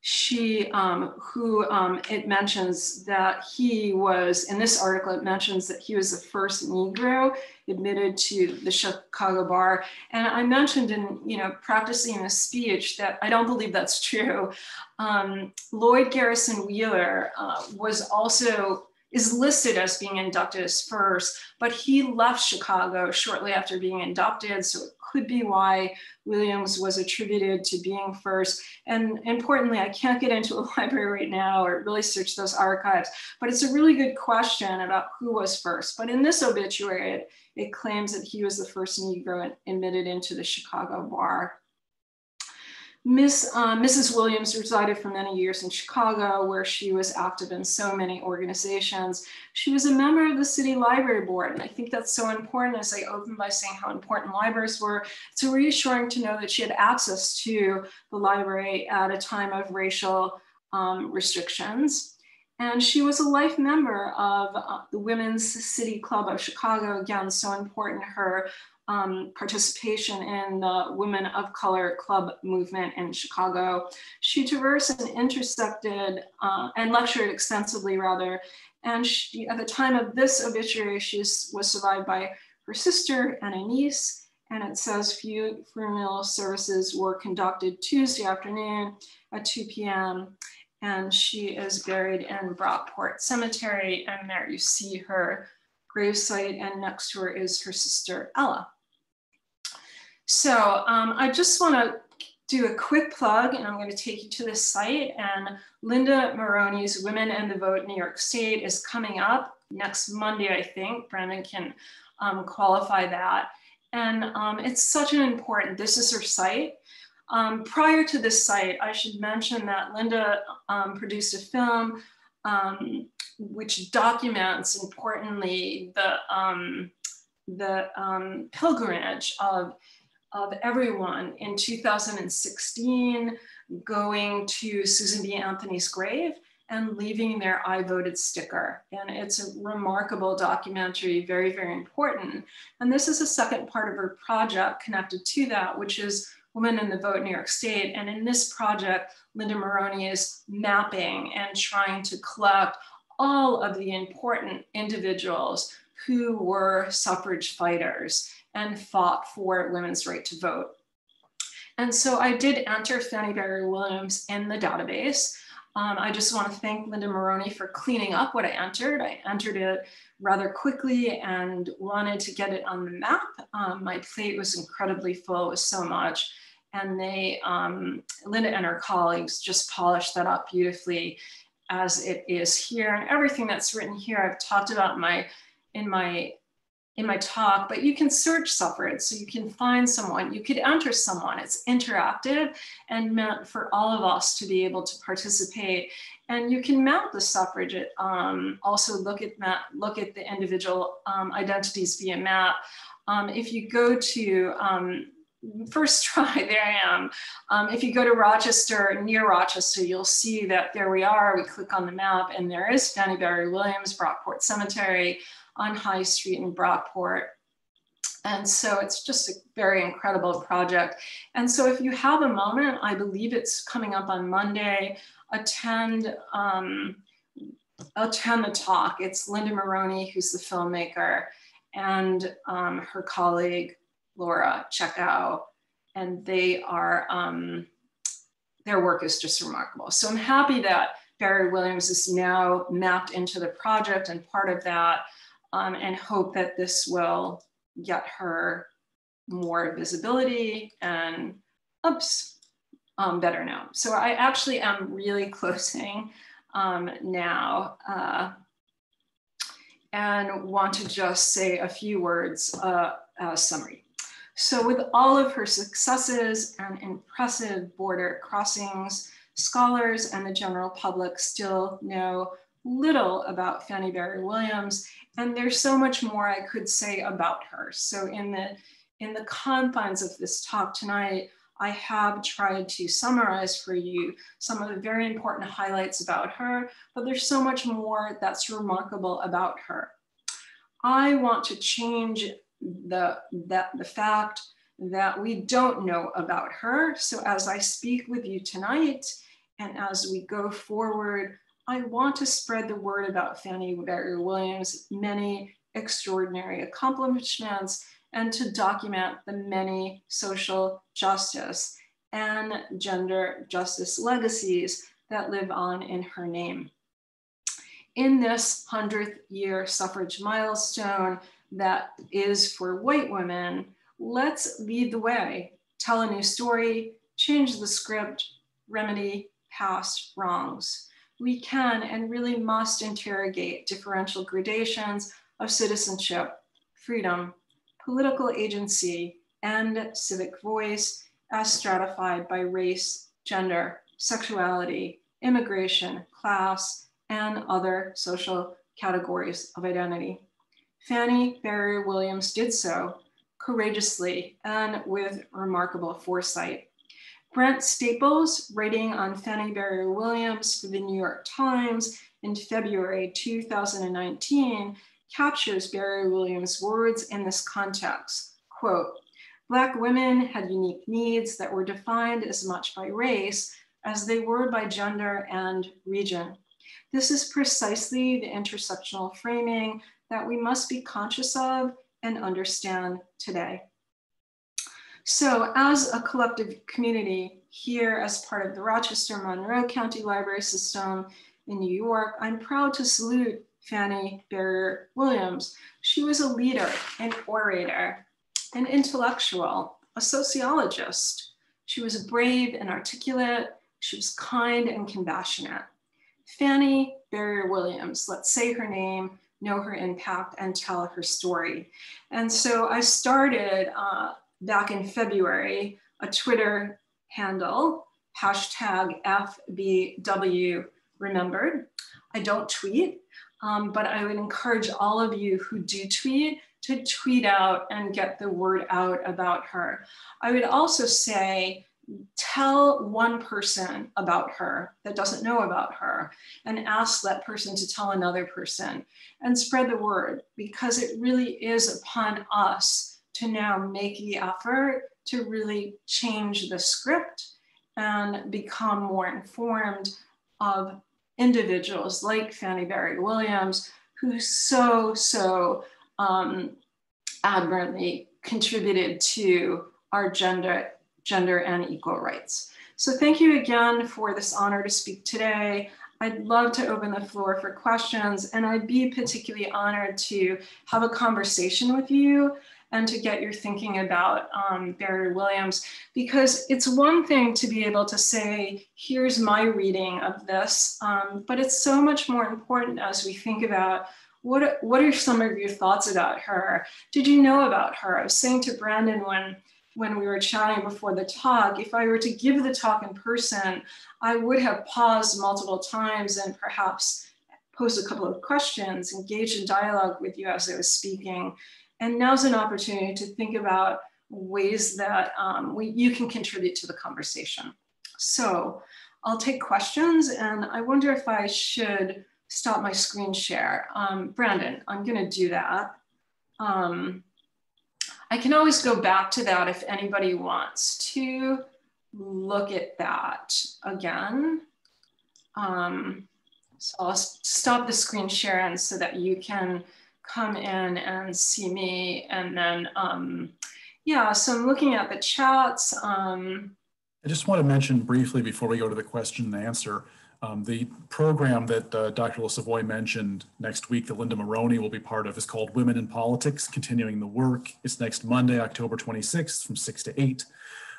she, um, who um, it mentions that he was, in this article, it mentions that he was the first Negro admitted to the Chicago bar. And I mentioned in, you know, practicing a speech that I don't believe that's true. Um, Lloyd Garrison Wheeler uh, was also is listed as being inducted as first, but he left Chicago shortly after being inducted. So could be why Williams was attributed to being first. And importantly, I can't get into a *laughs* library right now or really search those archives, but it's a really good question about who was first. But in this obituary, it, it claims that he was the first Negro admitted into the Chicago bar. Miss, uh, Mrs. Williams resided for many years in Chicago, where she was active in so many organizations. She was a member of the city library board, and I think that's so important as I opened by saying how important libraries were. It's reassuring to know that she had access to the library at a time of racial um, restrictions. And she was a life member of uh, the Women's City Club of Chicago. Again, so important her um, participation in the Women of Color Club movement in Chicago. She traversed and intersected uh, and lectured extensively, rather. And she, at the time of this obituary, she was survived by her sister and a niece. And it says few funeral services were conducted Tuesday afternoon at 2 p.m. And she is buried in Brockport Cemetery. And there you see her gravesite, and next to her is her sister Ella. So um, I just want to do a quick plug and I'm going to take you to this site and Linda Moroney's Women and the Vote New York State is coming up next Monday, I think. Brandon can um, qualify that. And um, it's such an important, this is her site. Um, prior to this site, I should mention that Linda um, produced a film um, which documents importantly the, the pilgrimage of of everyone in 2016 going to Susan B. Anthony's grave and leaving their I voted sticker. And it's a remarkable documentary, very, very important. And this is a second part of her project connected to that, which is Women in the Vote New York State. And in this project, Linda Moroney is mapping and trying to collect all of the important individuals who were suffrage fighters and fought for women's right to vote. And so I did enter Fannie Barrier Williams in the database. Um, I just want to thank Linda Moroney for cleaning up what I entered. I entered it rather quickly and wanted to get it on the map. Um, my plate was incredibly full with so much. And they, um, Linda and her colleagues just polished that up beautifully as it is here. And everything that's written here, I've talked about my in my in my talk, but you can search suffrage. So you can find someone, you could enter someone. It's interactive and meant for all of us to be able to participate. And you can map the suffrage. Um, also look at map, look at the individual um, identities via map. Um, if you go to um, first *laughs* try, there I am. Um, if you go to Rochester, near Rochester, you'll see that there we are. We click on the map and there is Fannie Barrier Williams, Brockport Cemetery on High Street in Brockport. And so it's just a very incredible project. And so if you have a moment, I believe it's coming up on Monday, attend, um, attend the talk. It's Linda Moroney, who's the filmmaker, and um, her colleague, Laura Checkow. And they are, um, their work is just remarkable. So I'm happy that Barrier Williams is now mapped into the project and part of that um, and hope that this will get her more visibility and oops, um, better now. So I actually am really *laughs* closing um, now uh, and want to just say a few words uh, summary. So with all of her successes and impressive border crossings, scholars and the general public still know little about Fannie Barrier Williams and there's so much more I could say about her. So in the, in the confines of this talk tonight, I have tried to summarize for you some of the very important highlights about her, but there's so much more that's remarkable about her. I want to change the, that, the fact that we don't know about her. So as I speak with you tonight, and as we go forward, I want to spread the word about Fannie Barrier Williams' many extraordinary accomplishments and to document the many social justice and gender justice legacies that live on in her name. In this 100th year suffrage milestone that is for white women, let's lead the way, tell a new story, change the script, remedy past wrongs. We can and really must interrogate differential gradations of citizenship, freedom, political agency, and civic voice as stratified by race, gender, sexuality, immigration, class, and other social categories of identity. Fannie Barrier Williams did so courageously and with remarkable foresight. Brent Staples, writing on Fannie Barrier Williams for the New York Times in February 2019, captures Barrier Williams' words in this context. Quote, Black women had unique needs that were defined as much by race as they were by gender and region. This is precisely the intersectional framing that we must be conscious of and understand today. So as a collective community here as part of the Rochester Monroe County Library System in New York, I'm proud to salute Fannie Barrier Williams. She was a leader, an orator, an intellectual, a sociologist. She was brave and articulate. She was kind and compassionate. Fannie Barrier Williams, let's say her name, know her impact, and tell her story. And so I started uh, back in February a Twitter handle, hashtag FBW remembered. I don't tweet, um, but I would encourage all of you who do tweet to tweet out and get the word out about her. I would also say, tell one person about her that doesn't know about her and ask that person to tell another person and spread the word because it really is upon us to now make the effort to really change the script and become more informed of individuals like Fannie Barrier Williams, who so, so um, admirably contributed to our gender, gender and equal rights. So thank you again for this honor to speak today. I'd love to open the floor for questions and I'd be particularly honored to have a conversation with you and to get your thinking about um, Barrier Williams, because it's one thing to be able to say, here's my reading of this, um, but it's so much more important as we think about what, what are some of your thoughts about her? Did you know about her? I was saying to Brandon when, when we were chatting before the talk, if I were to give the talk in person, I would have paused multiple times and perhaps posed a couple of questions, engaged in dialogue with you as I was speaking. And now's an opportunity to think about ways that um, we, you can contribute to the conversation. So I'll take questions and I wonder if I should stop my screen share. Um, Brandon, I'm gonna do that. Um, I can always go back to that if anybody wants to look at that again. Um, so I'll stop the screen sharing so that you can come in and see me. And then, um, yeah, so I'm looking at the chats. Um, I just want to mention briefly before we go to the question and answer, um, the program that uh, Dr. LeSavoy mentioned next week that Linda Moroney will be part of is called Women in Politics, Continuing the Work. It's next Monday, October 26th from 6 to 8.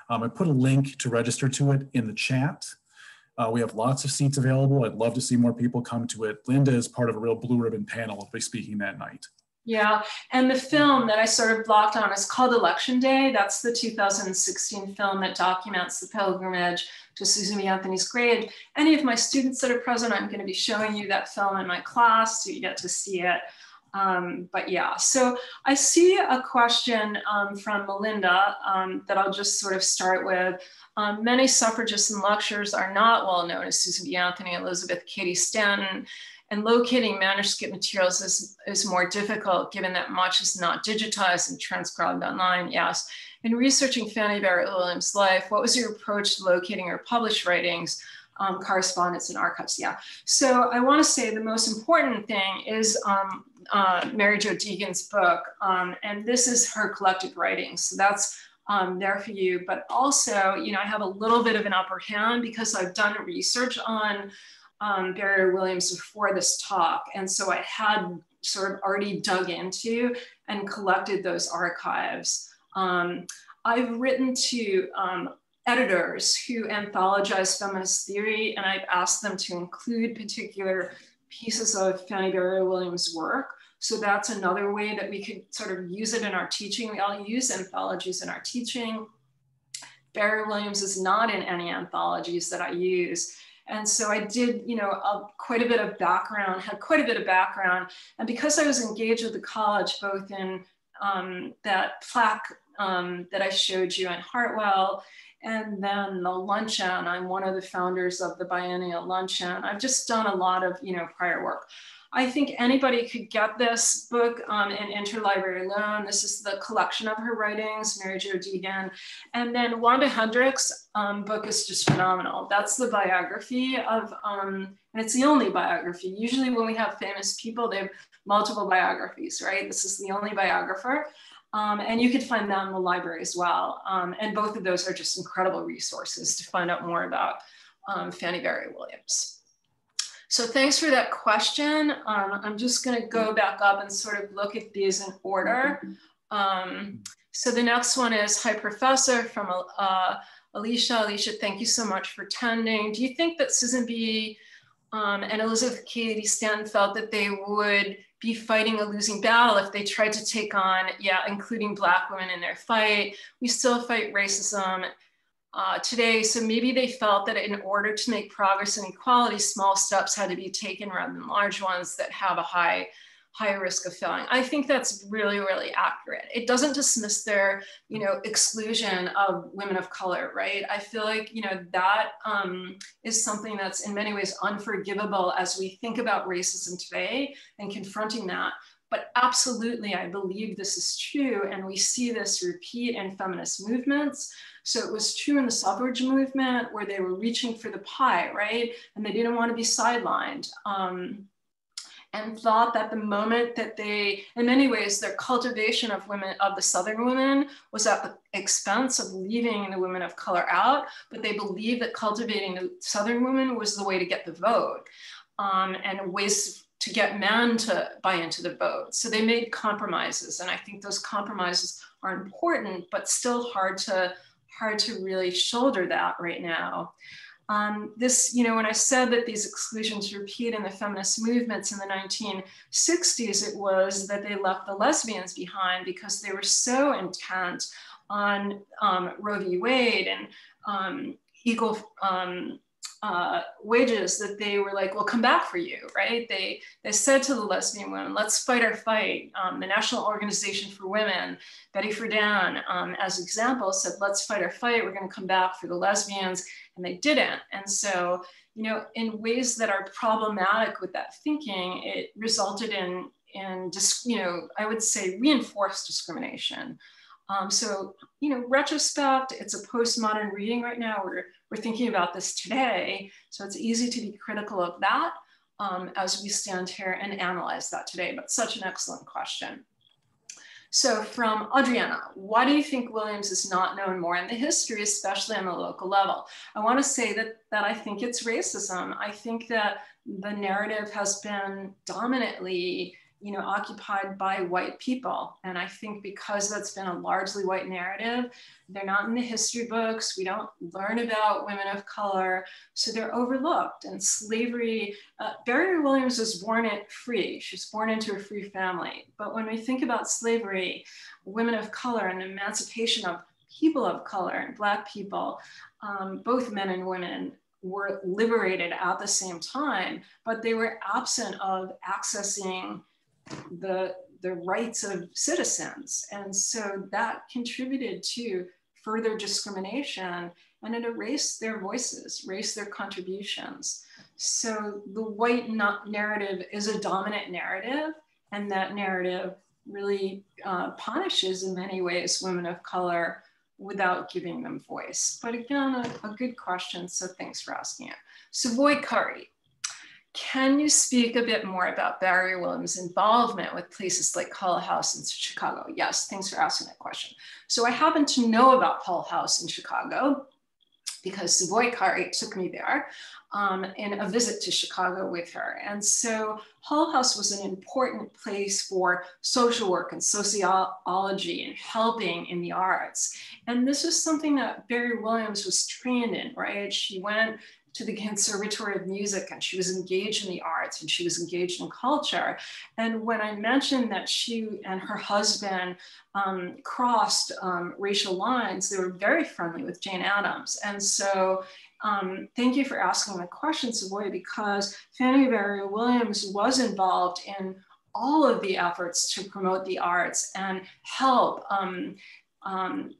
Um, I put a link to register to it in the chat. Uh, we have lots of seats available. I'd love to see more people come to it. Linda is part of a real blue ribbon panel. Will be speaking that night. Yeah, and the film that I sort of blocked on is called Election Day. That's the 2016 film that documents the pilgrimage to Susan B. Anthony's grave. Any of my students that are present, I'm going to be showing you that film in my class so you get to see it. Um, but yeah, so I see a question um, from Melinda um, that I'll just sort of start with. Um, many suffragists and lecturers are not well known as Susan B. Anthony, Elizabeth Cady Stanton, and locating manuscript materials is, is more difficult given that much is not digitized and transcribed online, yes. In researching Fannie Barrier Williams' life, what was your approach to locating her published writings? um, correspondence and archives. Yeah. So I want to say the most important thing is um, uh, Mary Jo Deegan's book, um, and this is her collected writings. So that's um, there for you. But also, you know, I have a little bit of an upper hand because I've done research on um, Barrier Williams before this talk, and so I had sort of already dug into and collected those archives. Um, I've written to um, editors who anthologize feminist theory, and I've asked them to include particular pieces of Fannie Barrier Williams' work. So that's another way that we could sort of use it in our teaching. We all use anthologies in our teaching. Barrier Williams is not in any anthologies that I use. And so I did, you know, a, quite a bit of background, had quite a bit of background. And because I was engaged with the college, both in um, that plaque um, that I showed you in Hartwell and then the luncheon, I'm one of the founders of the biennial luncheon. I've just done a lot of, you know, prior work. I think anybody could get this book um, in interlibrary loan. This is the collection of her writings, Mary Jo Deegan. And then Wanda Hendricks' um, book is just phenomenal. That's the biography of, um, and it's the only biography. Usually when we have famous people, they have multiple biographies, right? This is the only biographer. Um, and you could find that in the library as well. Um, and both of those are just incredible resources to find out more about um, Fannie Barrier Williams. So thanks for that question. Um, I'm just gonna go back up and sort of look at these in order. Um, so the next one is, hi professor from uh, Alicia. Alicia, thank you so much for attending. Do you think that Susan B um, and Elizabeth Cady Stanton felt that they would be fighting a losing battle if they tried to take on, yeah, including Black women in their fight. We still fight racism uh, today. So maybe they felt that in order to make progress in equality, small steps had to be taken rather than large ones that have a high higher risk of failing. I think that's really, really accurate. It doesn't dismiss their, you know, exclusion of women of color, right? I feel like, you know, that um, is something that's in many ways unforgivable as we think about racism today and confronting that. But absolutely, I believe this is true. And we see this repeat in feminist movements. So it was true in the suffrage movement where they were reaching for the pie, right? And they didn't want to be sidelined. Um, and thought that the moment that they, in many ways, their cultivation of women, of the Southern women, was at the expense of leaving the women of color out, but they believed that cultivating the Southern women was the way to get the vote um, and ways to get men to buy into the vote. So they made compromises, and I think those compromises are important, but still hard to hard to really shoulder that right now. Um, this, you know, when I said that these exclusions repeat in the feminist movements in the 1960s, it was that they left the lesbians behind because they were so intent on um, Roe v. Wade and um, equal um, uh, wages that they were like, "We'll come back for you," right? They they said to the lesbian women, "Let's fight our fight." Um, the National Organization for Women, Betty Friedan, um, as example, said, "Let's fight our fight. We're going to come back for the lesbians," and they didn't. And so, you know, in ways that are problematic with that thinking, it resulted in in just you know, I would say reinforced discrimination. Um, so, you know, retrospect, it's a postmodern reading right now. We're, we're thinking about this today. So it's easy to be critical of that um, as we stand here and analyze that today, but such an excellent question. So from Adriana, why do you think Williams is not known more in the history, especially on the local level? I wanna say that, that I think it's racism. I think that the narrative has been dominantly you know, occupied by white people. And I think because that's been a largely white narrative, they're not in the history books. We don't learn about women of color. So they're overlooked. And slavery, uh, Barrier Williams was born it free. She was born into a free family. But when we think about slavery, women of color and emancipation of people of color and Black people, um, both men and women, were liberated at the same time, but they were absent of accessing the, the rights of citizens. And so that contributed to further discrimination and it erased their voices, erased their contributions. So the white narrative is a dominant narrative, and that narrative really uh, punishes in many ways women of color without giving them voice? But again, a, a good question, so thanks for asking it. Savoy Curry, can you speak a bit more about Barrier Williams' involvement with places like Hull House in Chicago? Yes, thanks for asking that question. So I happen to know about Hull House in Chicago because Savoy Kari took me there um, in a visit to Chicago with her. And so Hull House was an important place for social work and sociology and helping in the arts. And this was something that Barrier Williams was trained in, right? She went to the Conservatory of Music and she was engaged in the arts and she was engaged in culture. And when I mentioned that she and her husband um, crossed um, racial lines, they were very friendly with Jane Addams. And so um, thank you for asking the question, Savoy, because Fannie Barrier Williams was involved in all of the efforts to promote the arts and help um, um,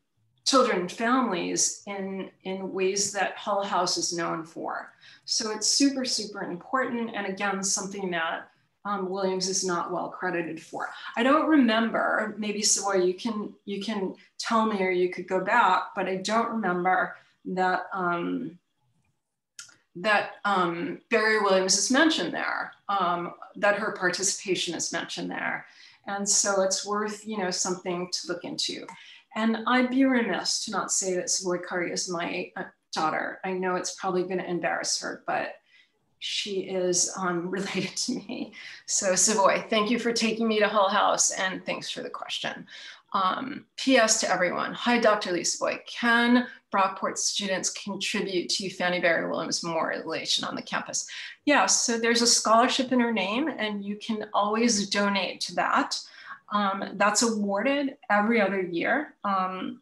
children and families in, in ways that Hull House is known for. So it's super, super important. And again, something that um, Williams is not well credited for. I don't remember, maybe Savoy, you can, you can tell me or you could go back, but I don't remember that, um, that um, Barrier Williams is mentioned there, um, that her participation is mentioned there. And so it's worth, you know, something to look into. And I'd be remiss to not say that Savoy Curry is my uh, daughter. I know it's probably going to embarrass her, but she is um, *laughs* related to me. So Savoy, thank you for taking me to Hull House and thanks for the question. Um, P.S. to everyone. Hi, Dr. LeSavoy. Can Brockport students contribute to Fannie Barrier Williams Memorialization on the campus? Yes, so there's a scholarship in her name and you can always donate to that. Um, that's awarded every other year. Um,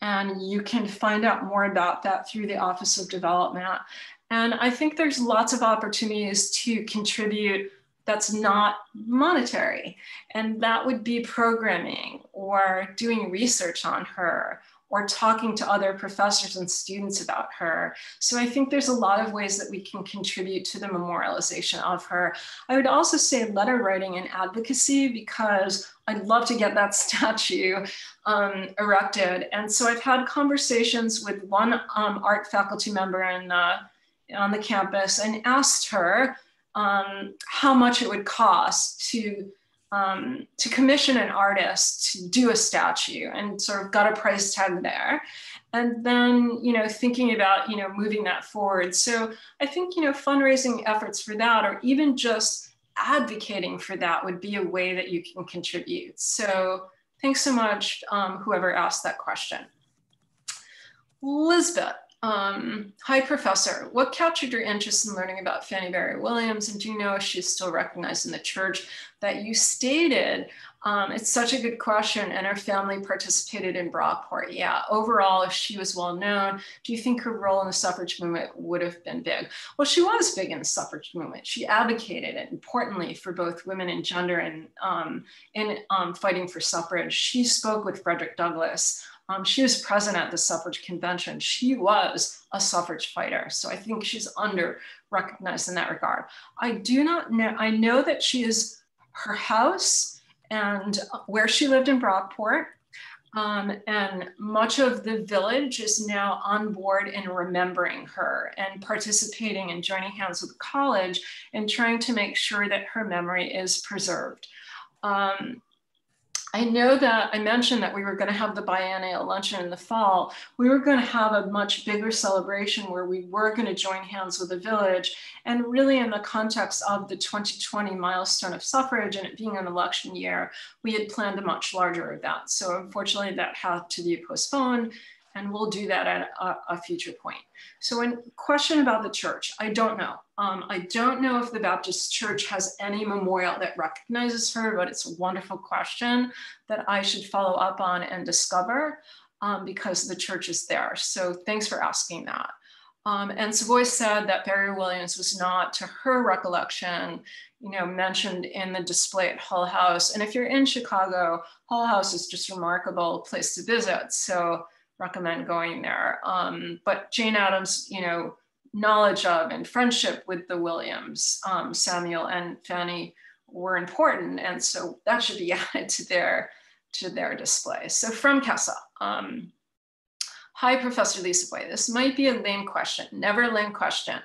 and you can find out more about that through the Office of Development. And I think there's lots of opportunities to contribute that's not monetary. And that would be programming or doing research on her or talking to other professors and students about her. So I think there's a lot of ways that we can contribute to the memorialization of her. I would also say letter writing and advocacy because I'd love to get that *laughs* statue um, erected. And so I've had conversations with one um, art faculty member in, uh, on the campus and asked her um, how much it would cost to um, to commission an artist to do a statue and sort of got a price tag there. And then you know thinking about you know moving that forward. So i think you know fundraising efforts for that or even just advocating for that would be a way that you can contribute. So thanks so much um, whoever asked that question. Lisbeth um, hi, Professor. What captured your interest in learning about Fannie Barrier Williams? And do you know if she's still recognized in the church that you stated? Um, it's such a good question. And her family participated in Brockport. Yeah, overall, if she was well known, do you think her role in the suffrage movement would have been big? Well, she was big in the suffrage movement. She advocated, it importantly, for both women and gender and um, in um, fighting for suffrage. She spoke with Frederick Douglass. Um, she was present at the suffrage convention. She was a suffrage fighter. So I think she's under recognized in that regard. I do not know, I know that she is her house and where she lived in Brockport. Um, and much of the village is now on board in remembering her and participating and joining hands with the college and trying to make sure that her memory is preserved. Um, I know that I mentioned that we were going to have the biennial luncheon in the fall. We were going to have a much bigger celebration where we were going to join hands with the village. And really, in the context of the 2020 milestone of suffrage and it being an election year, we had planned a much larger event. So, unfortunately, that had to be postponed and we'll do that at a, a future point. So in question about the church, I don't know. Um, I don't know if the Baptist church has any memorial that recognizes her, but it's a wonderful question that I should follow up on and discover um, because the church is there. So thanks for asking that. Um, and Savoy said that Barrier Williams was not, to her recollection, you know, mentioned in the display at Hull House. And if you're in Chicago, Hull House is just a remarkable place to visit. So recommend going there. Um, but Jane Addams, you know, knowledge of and friendship with the Williams, um, Samuel and Fannie were important. And so that should be *laughs* added to their, to their display. So from Kessa, um, Hi, Professor LeSavoy. This might be a lame question, never lame question,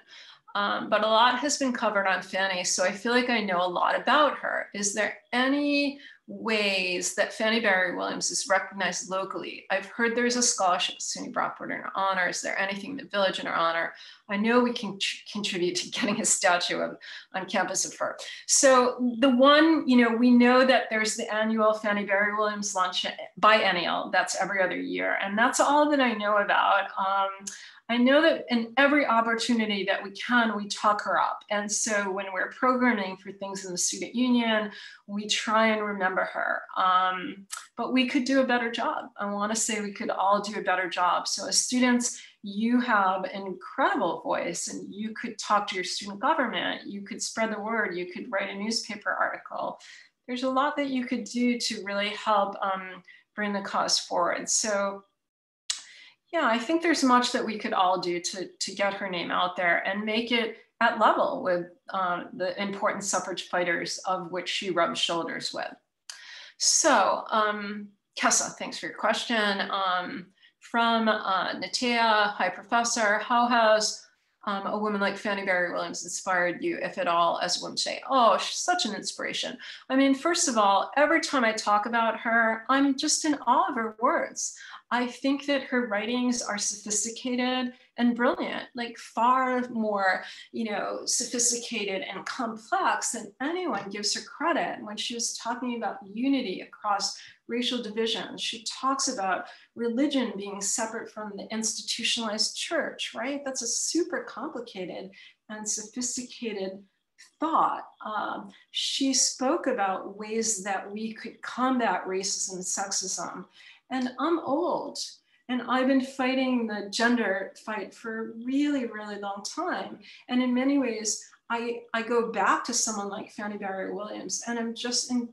um, but a lot has been covered on Fannie, so I feel like I know a lot about her. Is there any ways that Fannie Barrier Williams is recognized locally. I've heard there's a scholarship at SUNY Brockport in her honor. Is there anything in the village in her honor? I know we can contribute to *laughs* getting a statue of, on campus of her. So the one, you know, we know that there's the annual Fannie Barrier Williams lunch biennial. That's every other year. And that's all that I know about. Um, I know that in every opportunity that we can, we talk her up. And so when we're programming for things in the student union, we try and remember her. Um, but we could do a better job. I want to say we could all do a better job. So as students, you have an incredible voice and you could talk to your student government, you could spread the word, you could write a newspaper article. There's a lot that you could do to really help um, bring the cause forward. So yeah, I think there's much that we could all do to, to get her name out there and make it at level with um, the important suffrage fighters of which she rubs shoulders with. So, um, Kessa, thanks for your question. Um, from uh, Natea, hi professor, how has um, a woman like Fannie Barrier Williams inspired you, if at all, as a woman say, oh, she's such an inspiration. I mean, first of all, every time I talk about her, I'm just in awe of her words. I think that her writings are sophisticated and brilliant, like far more, you know, sophisticated and complex than anyone gives her credit. When she was talking about unity across racial divisions, she talks about religion being separate from the institutionalized church, right? That's a super complicated and sophisticated thought. Um, she spoke about ways that we could combat racism and sexism and I'm old and I've been fighting the gender fight for a really, really long time. And in many ways, I, I go back to someone like Fannie Barrier Williams and I'm just in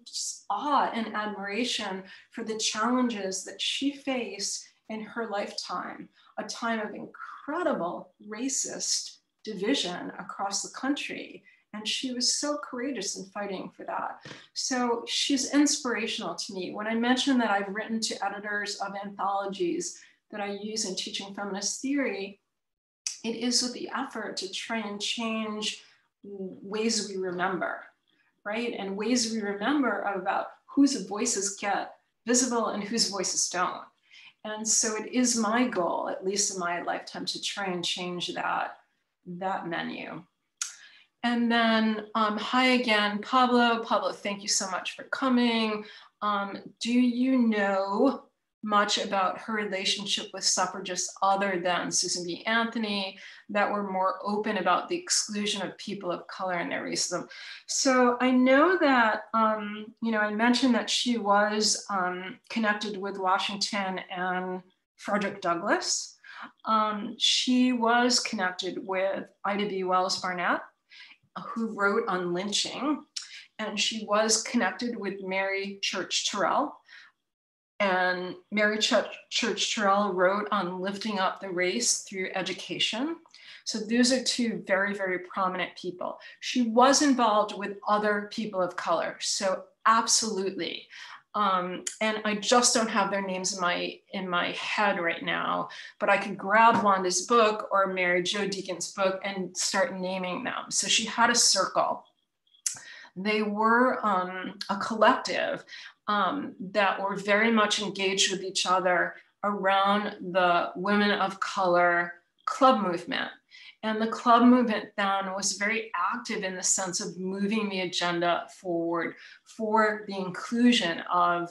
awe and admiration for the challenges that she faced in her lifetime, a time of incredible racist division across the country and she was so courageous in fighting for that. So she's inspirational to me. When I mentioned that I've written to editors of anthologies that I use in teaching feminist theory, it is with the effort to try and change ways we remember, right? And ways we remember about whose voices get visible and whose voices don't. And so it is my goal, at least in my lifetime, to try and change that, that menu. And then um, hi again, Pablo. Pablo, thank you so much for coming. Um, do you know much about her relationship with suffragists other than Susan B. Anthony that were more open about the exclusion of people of color and their racism. So I know that, um, you know, I mentioned that she was um, connected with Washington and Frederick Douglass. Um, she was connected with Ida B. Wells Barnett who wrote on lynching, and she was connected with Mary Church Terrell. And Mary Church, Church Terrell wrote on lifting up the race through education. So those are two very, very prominent people. She was involved with other people of color. So absolutely. Um, and I just don't have their names in my in my head right now. But I could grab Wanda's book or Mary Jo Deegan's book and start naming them. So she had a circle. They were um, a collective um, that were very much engaged with each other around the women of color club movement. And the club movement then was very active in the sense of moving the agenda forward for the inclusion of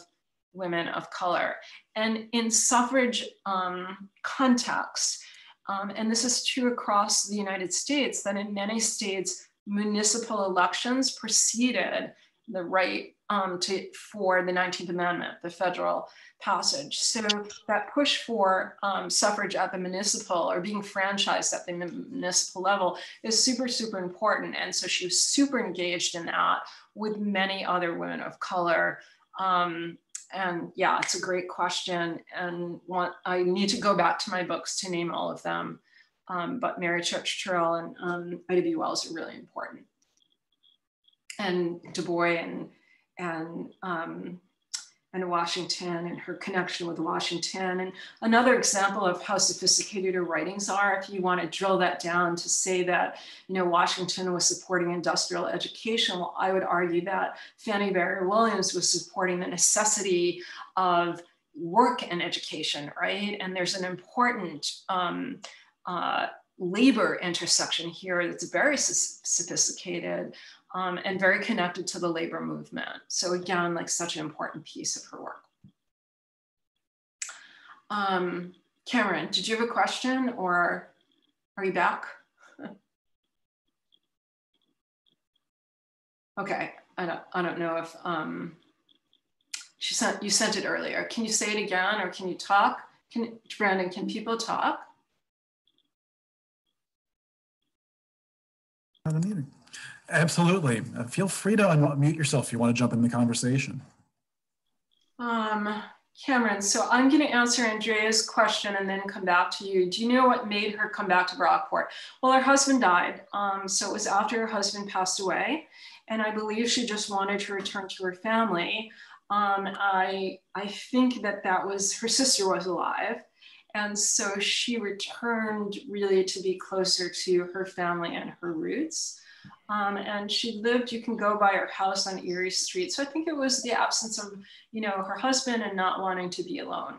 women of color. And in suffrage um, context, um, and this is true across the United States, that in many states, municipal elections preceded the right um, to, for the 19th Amendment, the federal passage. So that push for um, suffrage at the municipal or being franchised at the municipal level is super, super important. And so she was super engaged in that with many other women of color. Um, and yeah, it's a great question. And want, I need to go back to my books to name all of them. Um, but Mary Church Terrell and um, Ida B. Wells are really important. And Du Bois and, and um, and Washington and her connection with Washington. And another example of how sophisticated her writings are, if you want to drill that down to say that, you know, Washington was supporting industrial education, well, I would argue that Fannie Barrier Williams was supporting the necessity of work and education, right? And there's an important um, uh, labor intersection here that's very sophisticated um, and very connected to the labor movement. So again, like such an important piece of her work. Um, Cameron, did you have a question or are you back? *laughs* okay, I don't, I don't know if um, she sent, you sent it earlier. Can you say it again or can you talk? Can, Brandon, can people talk? Not a meeting. Absolutely. Uh, feel free to unmute yourself if you want to jump in the conversation. Um, Cameron, so I'm going to answer Andrea's question and then come back to you. Do you know what made her come back to Brockport? Well, her husband died. Um, so it was after her husband passed away. And I believe she just wanted to return to her family. Um, I, I think that that was her sister was alive. And so she returned really to be closer to her family and her roots. Um, and she lived, you can go by her house on Erie Street. So I think it was the absence of, you know, her husband and not wanting to be alone.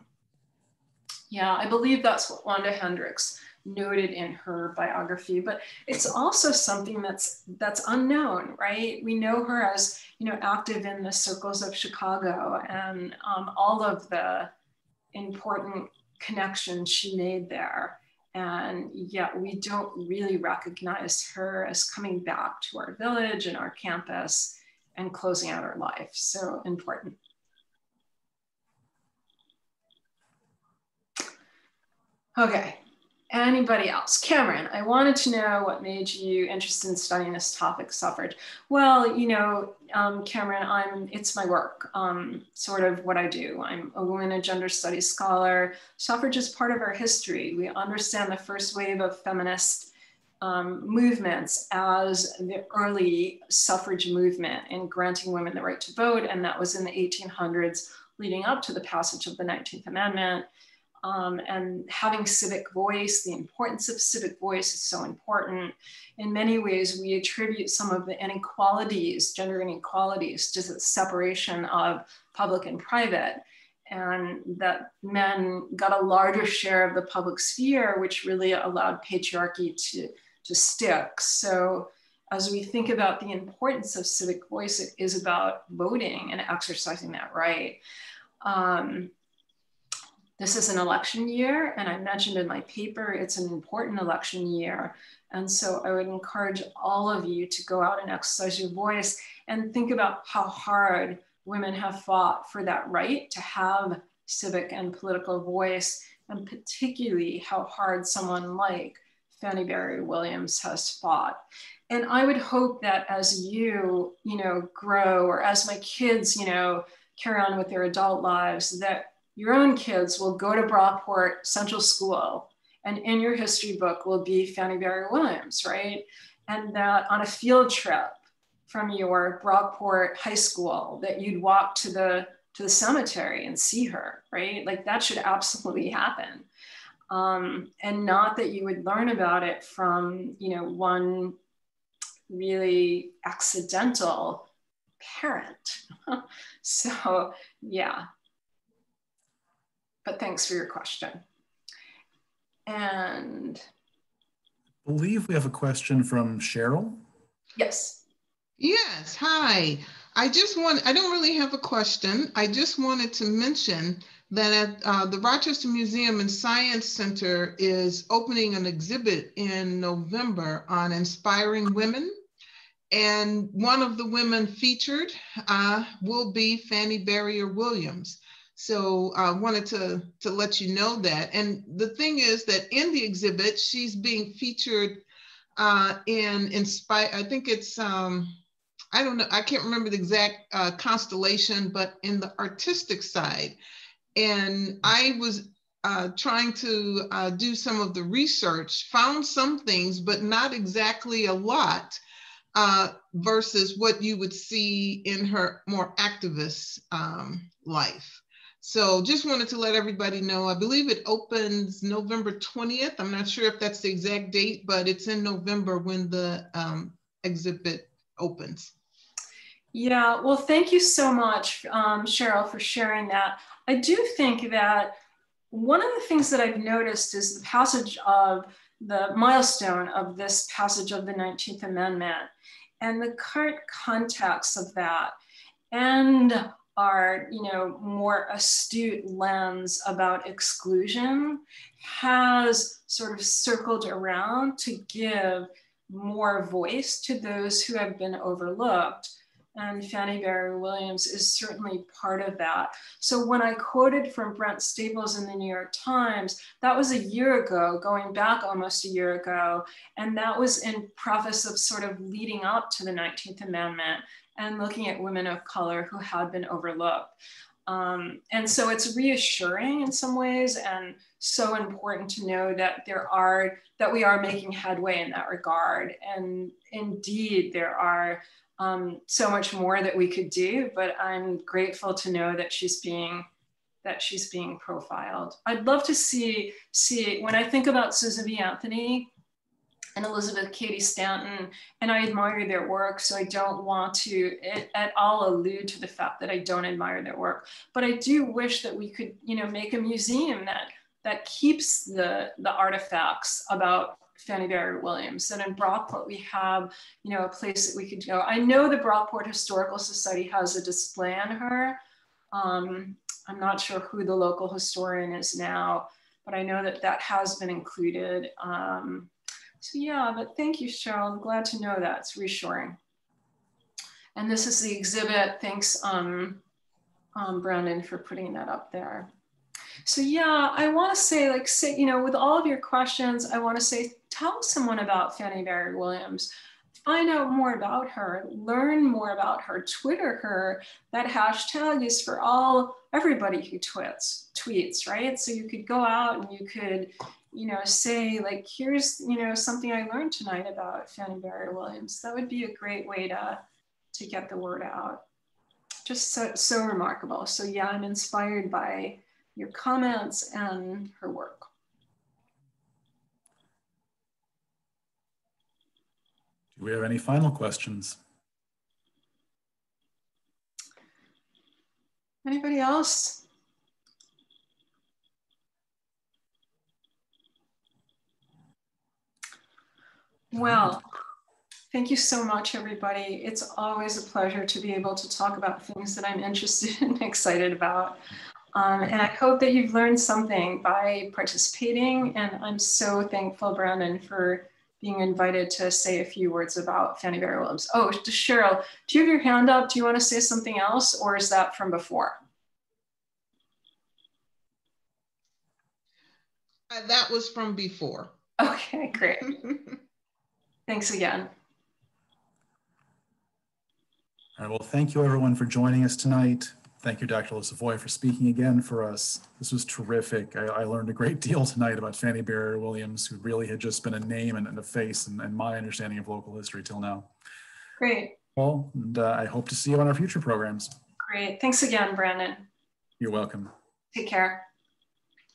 Yeah, I believe that's what Wanda Hendricks noted in her biography, but it's also something that's that's unknown, right? We know her as, you know, active in the circles of Chicago and um, all of the important connections she made there. And yet we don't really recognize her as coming back to our village and our campus and closing out her life. So important. Okay, Anybody else? Cameron, I wanted to know what made you interested in studying this topic, suffrage. Well, you know, um, Cameron, I'm, it's my work, um, sort of what I do. I'm a women and gender studies scholar. Suffrage is part of our history. We understand the first wave of feminist um, movements as the early suffrage movement in granting women the right to vote. And that was in the 1800s leading up to the passage of the 19th Amendment um, and having civic voice, the importance of civic voice is so important. In many ways, we attribute some of the inequalities, gender inequalities, to the separation of public and private, and that men got a larger share of the public sphere, which really allowed patriarchy to, to stick. So as we think about the importance of civic voice, it is about voting and exercising that right. Um, this is an election year, and I mentioned in my paper, it's an important election year. And so I would encourage all of you to go out and exercise your voice and think about how hard women have fought for that right to have civic and political voice, and particularly how hard someone like Fannie Barrier Williams has fought. And I would hope that as you, you know, grow or as my kids, you know, carry on with their adult lives, that your own kids will go to Brockport Central School and in your history book will be Fannie Barrier Williams, right? And that on a field trip from your Brockport High School that you'd walk to the to the cemetery and see her, right? Like that should absolutely happen. Um, and not that you would learn about it from, you know, one really accidental parent. *laughs* so yeah, but thanks for your question. And I believe we have a question from Cheryl. Yes. Yes, hi. I just want, I don't really have a question. I just wanted to mention that at uh, the Rochester Museum and Science Center is opening an exhibit in November on inspiring women. And one of the women featured uh, will be Fannie Barrier Williams. So I wanted to, to let you know that. And the thing is that in the exhibit, she's being featured uh, in Inspire, I think it's, um, I don't know, I can't remember the exact uh, constellation, but in the artistic side. And I was uh, trying to uh, do some of the research, found some things, but not exactly a lot. uh, versus what you would see in her more activist um, life. So just wanted to let everybody know, I believe it opens November 20th. I'm not sure if that's the exact date, but it's in November when the um, exhibit opens. Yeah, well, thank you so much, um, Cheryl, for sharing that. I do think that one of the things that I've noticed is the passage of the milestone of this passage of the 19th Amendment and the current context of that and our you know more astute lens about exclusion has sort of circled around to give more voice to those who have been overlooked and Fannie Barrier Williams is certainly part of that. So when I quoted from Brent Staples in the New York Times, that was a year ago, going back almost a year ago. And that was in preface of sort of leading up to the 19th Amendment and looking at women of color who had been overlooked. Um, and so it's reassuring in some ways and so important to know that there are, that we are making headway in that regard. And indeed, there are um, so much more that we could do, but I'm grateful to know that she's being that she's being profiled. I'd love to see see when I think about Susan B. Anthony and Elizabeth Cady Stanton, and I admire their work, so I don't want to at all allude to the fact that I don't admire their work. But I do wish that we could, you know, make a museum that that keeps the the artifacts about Fannie Barrier Williams. And in Brockport, we have, you know, a place that we could go. I know the Brockport Historical Society has a display on her. Um, I'm not sure who the local historian is now, but I know that that has been included. Um, so yeah, but thank you, Cheryl. I'm glad to know that. It's reassuring. And this is the exhibit. Thanks, um, um, Brandon, for putting that up there. So yeah, I want to say, like, say, you know, with all of your questions, I want to say tell someone about Fannie Barrier Williams. Find out more about her, learn more about her, Twitter her. That hashtag is for all everybody who tweets, tweets, right? So you could go out and you could, you know, say like, here's, you know, something I learned tonight about Fannie Barrier Williams. That would be a great way to to get the word out. Just so so remarkable. So yeah, I'm inspired by your comments and her work. Do we have any final questions? Anybody else? Well, thank you so much, everybody. It's always a pleasure to be able to talk about things that I'm *laughs* interested and excited about. Um, and I hope that you've learned something by participating. And I'm so thankful, Brandon, for being invited to say a few words about Fannie Barrier Williams. Oh, Cheryl, do you have your hand up? Do you want to say something else or is that from before? Uh, that was from before. Okay, great. *laughs* Thanks again. All right, well, thank you everyone for joining us tonight. Thank you, Dr. LeSavoy, for speaking again for us. This was terrific. I, I, learned a great *laughs* deal tonight about Fannie Barrier Williams, who really had just been a name and, and a face and, and, my understanding of local history till now. Great. Well, and uh, I hope to see you on our future programs. Great. Thanks again, Brandon. You're welcome. Take care.